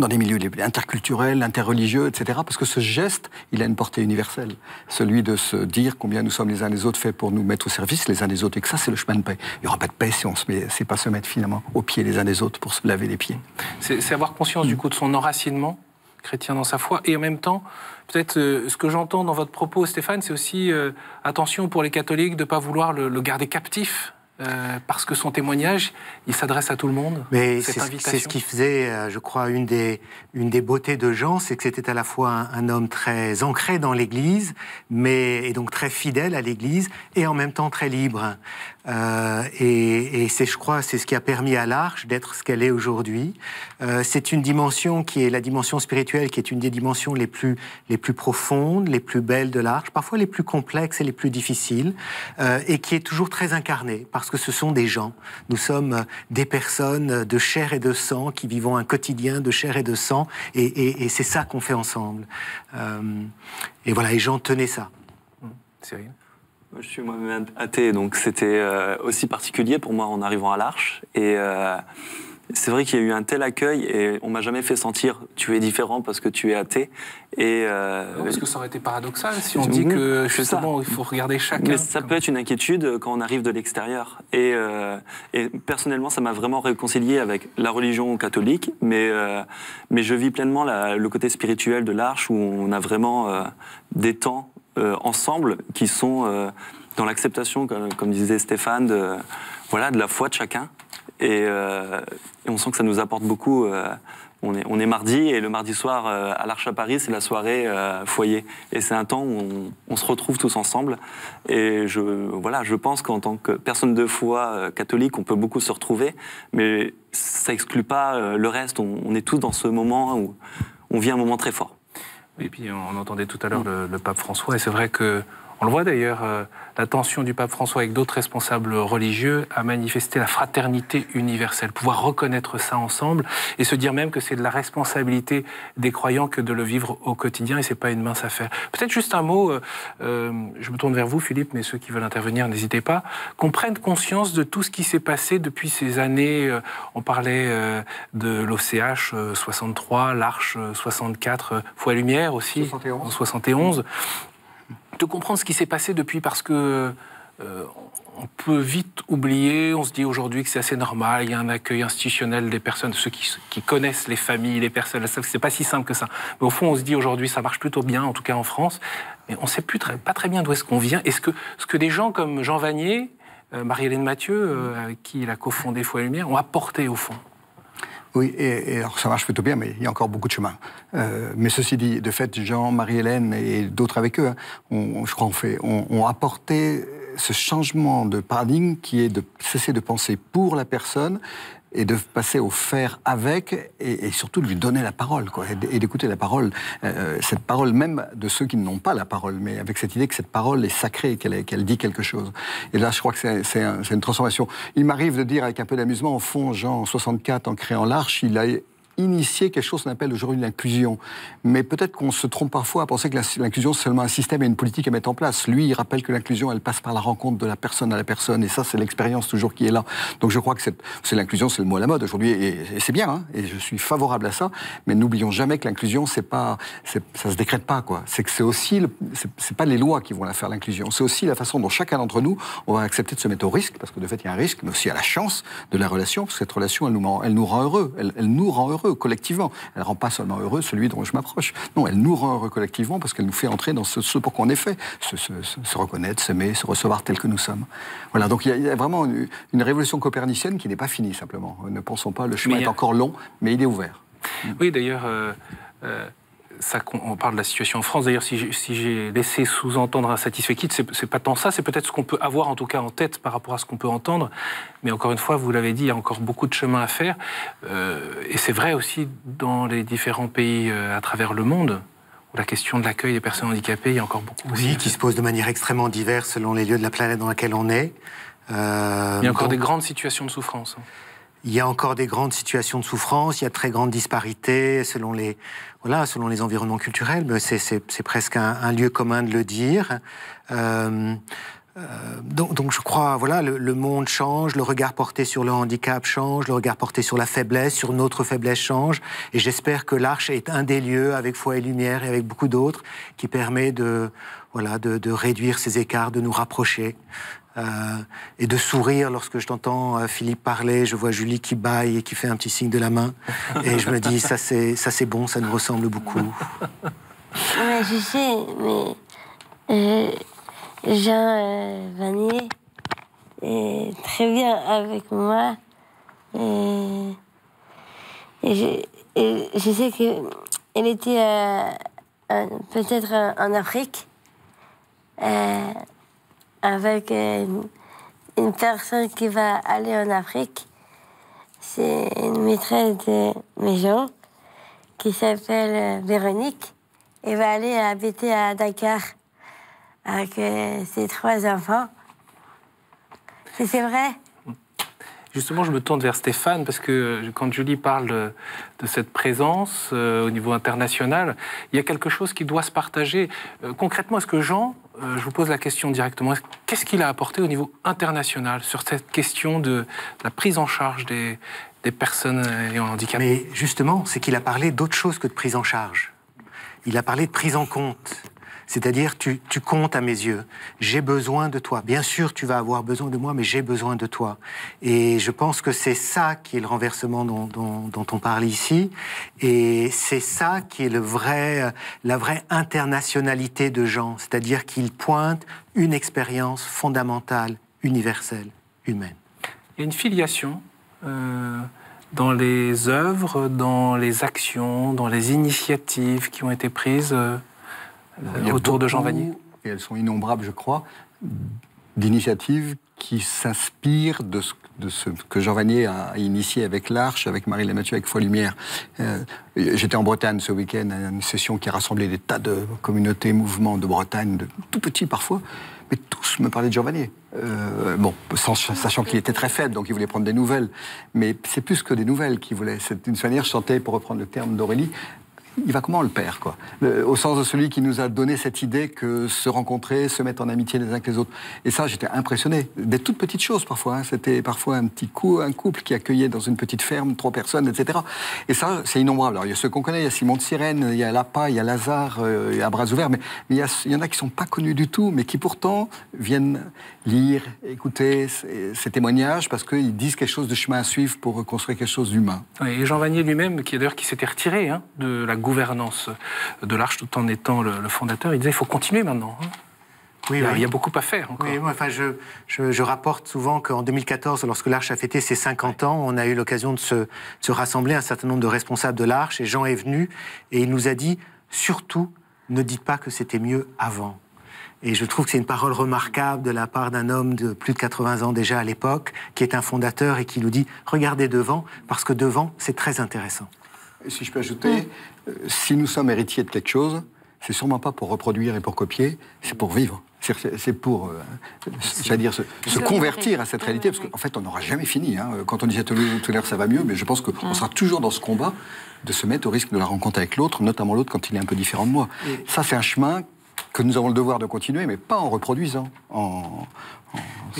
dans des milieux interculturels, interreligieux, etc. Parce que ce geste, il a une portée universelle. Celui de se dire combien nous sommes les uns les autres faits pour nous mettre au service les uns des autres. Et que ça, c'est le chemin de paix. Il n'y aura pas de paix si on se met, c'est pas se mettre finalement au pied les uns des autres pour se laver les pieds. C'est avoir conscience du coup de son enracinement chrétien dans sa foi et en même temps Peut-être euh, ce que j'entends dans votre propos, Stéphane, c'est aussi euh, attention pour les catholiques de ne pas vouloir le, le garder captif euh, parce que son témoignage, il s'adresse à tout le monde. Mais c'est ce qui faisait, je crois, une des, une des beautés de Jean, c'est que c'était à la fois un, un, homme très ancré dans l'Église, mais et donc très fidèle à l'Église, et en même temps très libre. Euh, et, et c'est, je crois, c'est ce qui a permis à l'Arche d'être ce qu'elle est aujourd'hui. Euh, c'est une dimension qui est la dimension spirituelle, qui est une des dimensions les plus, les plus profondes, les plus belles de l'Arche, parfois les plus complexes et les plus difficiles, euh, et qui est toujours très incarnée. Parce que ce sont des gens. Nous sommes des personnes de chair et de sang qui vivons un quotidien de chair et de sang, et, et, et c'est ça qu'on fait ensemble. Euh, et voilà, et Jean tenait ça. Cyril? Je suis moi-même athée, donc c'était euh, aussi particulier pour moi en arrivant à l'Arche. Et euh, c'est vrai qu'il y a eu un tel accueil et on m'a jamais fait sentir tu es différent parce que tu es athée. Et euh, non, parce que ça aurait été paradoxal si on dit que justement il faut regarder chacun. Mais ça peut être une inquiétude quand on arrive de l'extérieur. Et, euh, et, personnellement, ça m'a vraiment réconcilié avec la religion catholique, mais euh, mais je vis pleinement la, le côté spirituel de l'Arche où on a vraiment des temps ensemble qui sont dans l'acceptation, comme, disait Stéphane, de voilà de la foi de chacun et, euh, on sent que ça nous apporte beaucoup. Euh, on, est, mardi et le mardi soir euh, à l'Arche à Paris, c'est la soirée euh, foyer. Et c'est un temps où on, se retrouve tous ensemble. Et je, voilà, je pense qu'en tant que personne de foi euh, catholique, on peut beaucoup se retrouver, mais ça exclut pas le reste. On, est tous dans ce moment où on vit un moment très fort. Et puis on entendait tout à l'heure le, le, pape François, et c'est vrai que on le voit d'ailleurs, euh, la tension du pape François avec d'autres responsables religieux a manifesté la fraternité universelle, pouvoir reconnaître ça ensemble et se dire même que c'est de la responsabilité des croyants que de le vivre au quotidien et c'est pas une mince affaire. Peut-être juste un mot, euh, euh, je me tourne vers vous Philippe, mais ceux qui veulent intervenir, n'hésitez pas, qu'on prenne conscience de tout ce qui s'est passé depuis ces années. Euh, on parlait de l'OCH 63, l'Arche 64, Foi Lumière aussi, 71. en 71 de comprendre ce qui s'est passé depuis parce que euh, on peut vite oublier, on se dit aujourd'hui que c'est assez normal, il y a un accueil institutionnel des personnes, ceux qui, connaissent les familles, les personnes, c'est pas si simple que ça. Mais au fond, on se dit aujourd'hui ça marche plutôt bien, en tout cas en France, mais on ne sait plus très, pas très bien d'où est-ce qu'on vient. Est-ce que, ce que des gens comme Jean Vanier, euh, Marie-Hélène Mathieu, euh, avec qui il a cofondé Foi et Lumière, ont apporté au fond? Oui, et, alors ça marche plutôt bien, mais il y a encore beaucoup de chemin. Euh, mais ceci dit, de fait, Jean, Marie-Hélène et d'autres avec eux, hein, on, je crois, fait, ont apporté ce changement de paradigme qui est de cesser de penser pour la personne et de passer au faire avec et, surtout de lui donner la parole quoi, et d'écouter la parole, euh, cette parole même de ceux qui n'ont pas la parole, mais avec cette idée que cette parole est sacrée, qu'elle dit quelque chose. Et là, je crois que c'est une transformation. Il m'arrive de dire avec un peu d'amusement, au fond, Jean, en 64, en créant l'Arche, il a initier quelque chose qu'on appelle aujourd'hui l'inclusion. Mais peut-être qu'on se trompe parfois à penser que l'inclusion, c'est seulement un système et une politique à mettre en place. Lui, il rappelle que l'inclusion, elle passe par la rencontre de la personne à la personne. Et ça, c'est l'expérience toujours qui est là. Donc je crois que c'est l'inclusion, c'est le mot à la mode aujourd'hui. Et, c'est bien, hein, et je suis favorable à ça. Mais n'oublions jamais que l'inclusion, c'est pas, ça se décrète pas, quoi. C'est que c'est aussi, c'est pas les lois qui vont la faire, l'inclusion. C'est aussi la façon dont chacun d'entre nous, on va accepter de se mettre au risque, parce que de fait, il y a un risque, mais aussi à la chance de la relation, parce que cette relation, elle nous, elle nous rend heureux. Elle, elle nous rend heureux collectivement. Elle ne rend pas seulement heureux celui dont je m'approche. Non, elle nous rend heureux collectivement parce qu'elle nous fait entrer dans ce, ce pour quoi on est fait, se, reconnaître, s'aimer, se recevoir tel que nous sommes. Voilà, donc il y a, vraiment une, révolution copernicienne qui n'est pas finie simplement. Ne pensons pas, le chemin est encore long, mais il est ouvert. Oui, d'ailleurs. Euh, euh, on parle de la situation en France. D'ailleurs, si j'ai laissé sous-entendre un satisfait quitte, c'est pas tant ça, c'est peut-être ce qu'on peut avoir en tout cas en tête par rapport à ce qu'on peut entendre. Mais encore une fois, vous l'avez dit, il y a encore beaucoup de chemin à faire. Euh, et c'est vrai aussi dans les différents pays euh, à travers le monde. Où la question de l'accueil des personnes handicapées, il y a encore beaucoup. Oui, qui se pose de manière extrêmement diverse selon les lieux de la planète dans laquelle on est. Euh, il y a encore des grandes situations de souffrance. Il y a encore des grandes situations de souffrance, il y a très grandes disparités selon les, voilà, selon les environnements culturels, mais c'est presque un, lieu commun de le dire. Euh, euh, donc, donc, je crois, voilà, le, monde change, le regard porté sur le handicap change, le regard porté sur la faiblesse, sur notre faiblesse change, et j'espère que l'Arche est un des lieux, avec Foi et Lumière et avec beaucoup d'autres, qui permet de, voilà, de, de réduire ces écarts, de nous rapprocher. Euh, et de sourire lorsque je t'entends euh, Philippe parler, je vois Julie qui baille et qui fait un petit signe de la main, et je me dis ça c'est ça c'est bon, ça nous ressemble beaucoup. Je sais, mais euh, Jean Vanier est très bien avec moi. Et, et, je, sais qu'elle était peut-être en Afrique avec une, personne qui va aller en Afrique. C'est une maîtresse de maison qui s'appelle Véronique et va aller habiter à Dakar avec euh, ses trois enfants. C'est vrai Justement, je me tourne vers Stéphane parce que quand Julie parle de, cette présence euh, au niveau international, il y a quelque chose qui doit se partager. Euh, concrètement, est-ce que Jean, euh, je vous pose la question directement, qu'est-ce qu'il a apporté au niveau international sur cette question de la prise en charge des, des personnes ayant handicap? Mais justement, c'est qu'il a parlé d'autre chose que de prise en charge. Il a parlé de prise en compte. C'est-à-dire, tu, comptes à mes yeux. J'ai besoin de toi. Bien sûr, tu vas avoir besoin de moi, mais j'ai besoin de toi. Et je pense que c'est ça qui est le renversement dont, on parle ici. Et c'est ça qui est le vrai, la vraie internationalité de Jean. C'est-à-dire qu'il pointe une expérience fondamentale, universelle, humaine. Il y a une filiation. Euh, dans les œuvres, dans les actions, dans les initiatives qui ont été prises euh, autour de Jean Vanier Et elles sont innombrables, je crois, d'initiatives qui s'inspirent de ce, de ce, que Jean Vanier a initié avec l'Arche, avec Marie Mathieu, avec Foi Lumière. Euh, j'étais en Bretagne ce week-end à une session qui a rassemblé des tas de communautés, mouvements de Bretagne, de tout petits parfois, mais tous me parlaient de Jean Vanier. Euh, bon, sachant qu'il était très faible, donc il voulait prendre des nouvelles. Mais c'est plus que des nouvelles qu'il voulait. C'est une manière, chanter, pour reprendre le terme d'Aurélie, il va comment le père, quoi? Au sens de celui qui nous a donné cette idée que se rencontrer, se mettre en amitié les uns avec les autres. Et ça, j'étais impressionné. Des toutes petites choses parfois. Hein. C'était parfois un petit coup, un couple qui accueillait dans une petite ferme trois personnes, etc. Et ça, c'est innombrable. Alors il y a ceux qu'on connaît, il y a Simon de Sirène, il y a Lapa, il y a Lazare, euh, il y a Bras ouverts, mais, il, y en a qui sont pas connus du tout, mais qui pourtant viennent lire, écouter ces, témoignages parce qu'ils disent quelque chose de chemin à suivre pour reconstruire quelque chose d'humain. et Jean Vanier lui-même, qui d'ailleurs qui s'était retiré hein, de la gouvernance de l'Arche tout en étant le, fondateur, il disait il faut continuer maintenant. Hein. Oui, il, y a, beaucoup à faire encore. Oui, enfin, je, je, rapporte souvent qu'en 2014, lorsque l'Arche a fêté ses 50 ans, on a eu l'occasion de se, se, rassembler un certain nombre de responsables de l'Arche, et Jean est venu, et il nous a dit, surtout, ne dites pas que c'était mieux avant. Et je trouve que c'est une parole remarquable de la part d'un homme de plus de 80 ans déjà à l'époque, qui est un fondateur et qui nous dit, regardez devant, parce que devant, c'est très intéressant. Et si je peux ajouter, si nous sommes héritiers de quelque chose, c'est sûrement pas pour reproduire et pour copier, c'est pour vivre. C'est pour, euh, dire, se, convertir à cette réalité, parce qu'en fait, on n'aura jamais fini. Hein. Quand on disait tout à l'heure, ça va mieux, mais je pense qu'on sera toujours dans ce combat de se mettre au risque de la rencontre avec l'autre, notamment l'autre quand il est un peu différent de moi. Ça, c'est un chemin que nous avons le devoir de continuer, mais pas en reproduisant, en,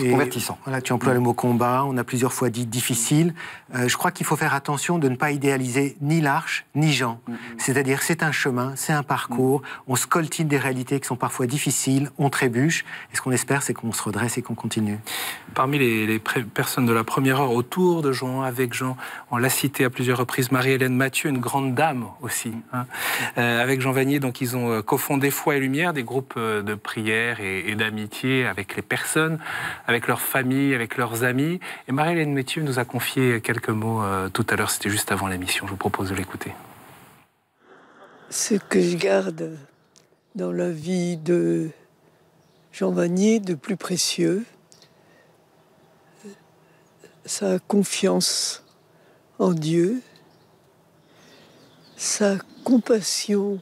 convertissant. Voilà, tu emploies le mot combat, on a plusieurs fois dit difficile. Euh, je crois qu'il faut faire attention de ne pas idéaliser ni l'Arche, ni Jean. C'est-à-dire, c'est un chemin, c'est un parcours, mm. on scoltine des réalités qui sont parfois difficiles, on trébuche, et ce qu'on espère, c'est qu'on se redresse et qu'on continue. Parmi les, personnes de la première heure autour de Jean, avec Jean, on l'a cité à plusieurs reprises, Marie-Hélène Mathieu, une grande dame aussi. Hein. Euh, avec Jean Vanier, donc ils ont euh, cofondé Foi et Lumière, des groupes de prière et d'amitié avec les personnes avec leurs familles, avec leurs amis. Et Marie-Hélène Mathieu nous a confié quelques mots euh, tout à l'heure, c'était juste avant l'émission. Je vous propose de l'écouter. Ce que je garde dans la vie de Jean Vanier de plus précieux, sa confiance en Dieu, sa compassion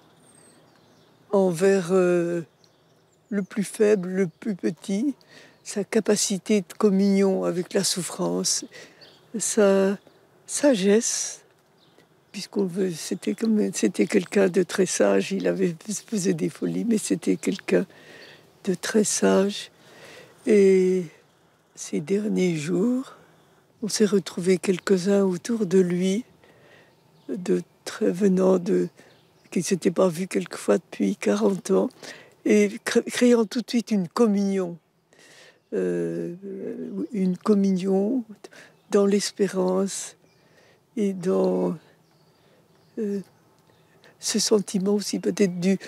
envers euh, le plus faible, le plus petit, sa capacité de communion avec la souffrance, sa sagesse, puisqu'on veut, c'était c'était quelqu'un de très sage. Il avait faisait des folies, mais c'était quelqu'un de très sage. Et ces derniers jours, on s'est retrouvés quelques-uns autour de lui, de très venant de qui ne s'étaient pas vus quelquefois depuis 40 ans, et créant tout de suite une communion euh, une communion dans l'espérance et dans euh, ce sentiment aussi peut-être du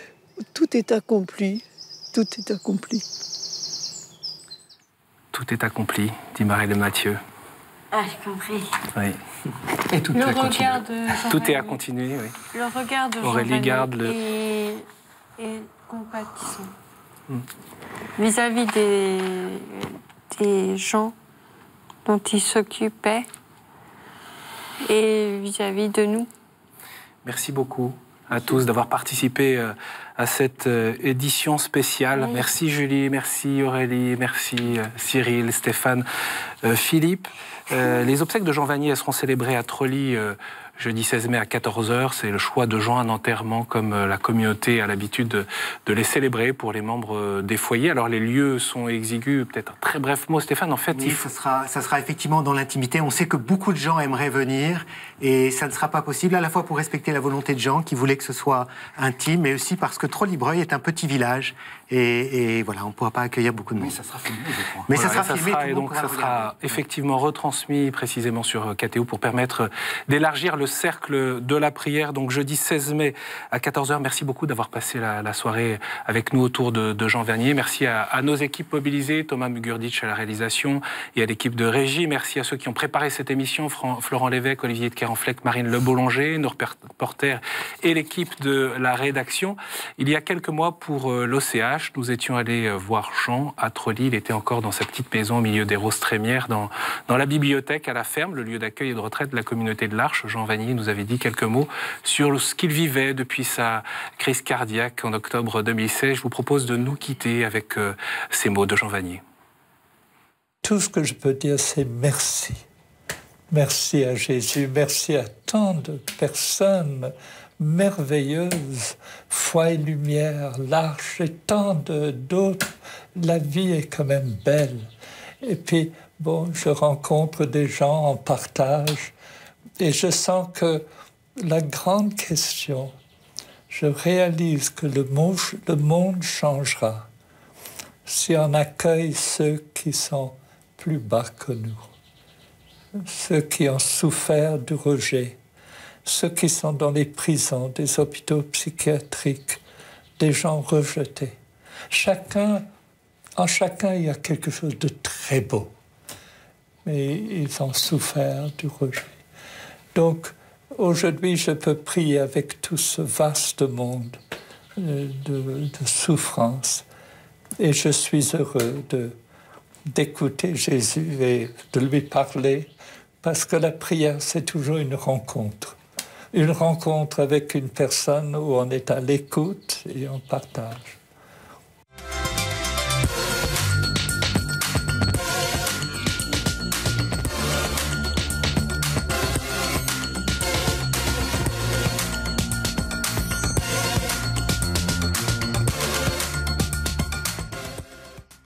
tout est accompli, tout est accompli. Tout est accompli, dit Marie de Mathieu. Ah, j'ai compris. Oui. Et tout, le est, regard de tout est à continuer, oui. Le regard de Aurélie garde le... et, et compatissant. Vis-à-vis des, des gens dont il s'occupait et vis-à-vis de nous. Merci beaucoup à tous d'avoir participé euh, à cette euh, édition spéciale. Merci Julie, merci Aurélie, merci euh, Cyril, Stéphane, Philippe. Les obsèques de Jean Vanier seront célébrées à Trolly jeudi 16 mai à 14h. C'est le choix de Jean, un enterrement comme euh, la communauté a l'habitude de, les célébrer pour les membres euh, des foyers. Alors les lieux sont exigus. Peut-être un très bref mot, Stéphane. En fait, oui, ça, sera, ça sera effectivement dans l'intimité. On sait que beaucoup de gens aimeraient venir et ça ne sera pas possible à la fois pour respecter la volonté de Jean qui voulait que ce soit intime, mais aussi parce que Trollibreuil est un petit village et, voilà, on ne pourra pas accueillir beaucoup de monde. Mais ça sera filmé, je crois. Mais ça sera filmé. et donc ça sera effectivement retransmis précisément sur euh, KTO pour permettre d'élargir le cercle de la prière. Donc jeudi 16 mai à 14h. Merci beaucoup d'avoir passé la, soirée avec nous autour de, Jean Vernier. Merci à, nos équipes mobilisées, Thomas Mugurditch à la réalisation et à l'équipe de régie. Merci à ceux qui ont préparé cette émission, Florent Lévesque, Olivier de Kerenfleck, Marine Le Boulanger, nos reporters et l'équipe de la rédaction. Il y a quelques mois pour euh, nous étions allés euh, voir Jean à Trolly. Il était encore dans sa petite maison au milieu des roses trémières, dans, dans la bibliothèque à la ferme, le lieu d'accueil et de retraite de la communauté de l'Arche. Jean Vanier nous avait dit quelques mots sur ce qu'il vivait depuis sa crise cardiaque en octobre 2016. Je vous propose de nous quitter avec euh, ces mots de Jean Vanier. Tout ce que je peux dire, c'est merci. Merci à Jésus, merci à tant de personnes merveilleuse, foi et lumière, l'arche et tant d'autres. La vie est quand même belle. Et puis, bon, je rencontre des gens en partage et je sens que la grande question, je réalise que le monde, le monde changera si on accueille ceux qui sont plus bas que nous, ceux qui ont souffert du rejet, ceux qui sont dans les prisons, des hôpitaux psychiatriques, des gens rejetés. Chacun en chacun, il y a quelque chose de très beau. Mais ils ont souffert du rejet. Donc, aujourd'hui, je peux prier avec tout ce vaste monde euh, de, de souffrance. Et je suis heureux de, d'écouter Jésus et de lui parler, parce que la prière, c'est toujours une rencontre une rencontre avec une personne où on est à l'écoute et on partage.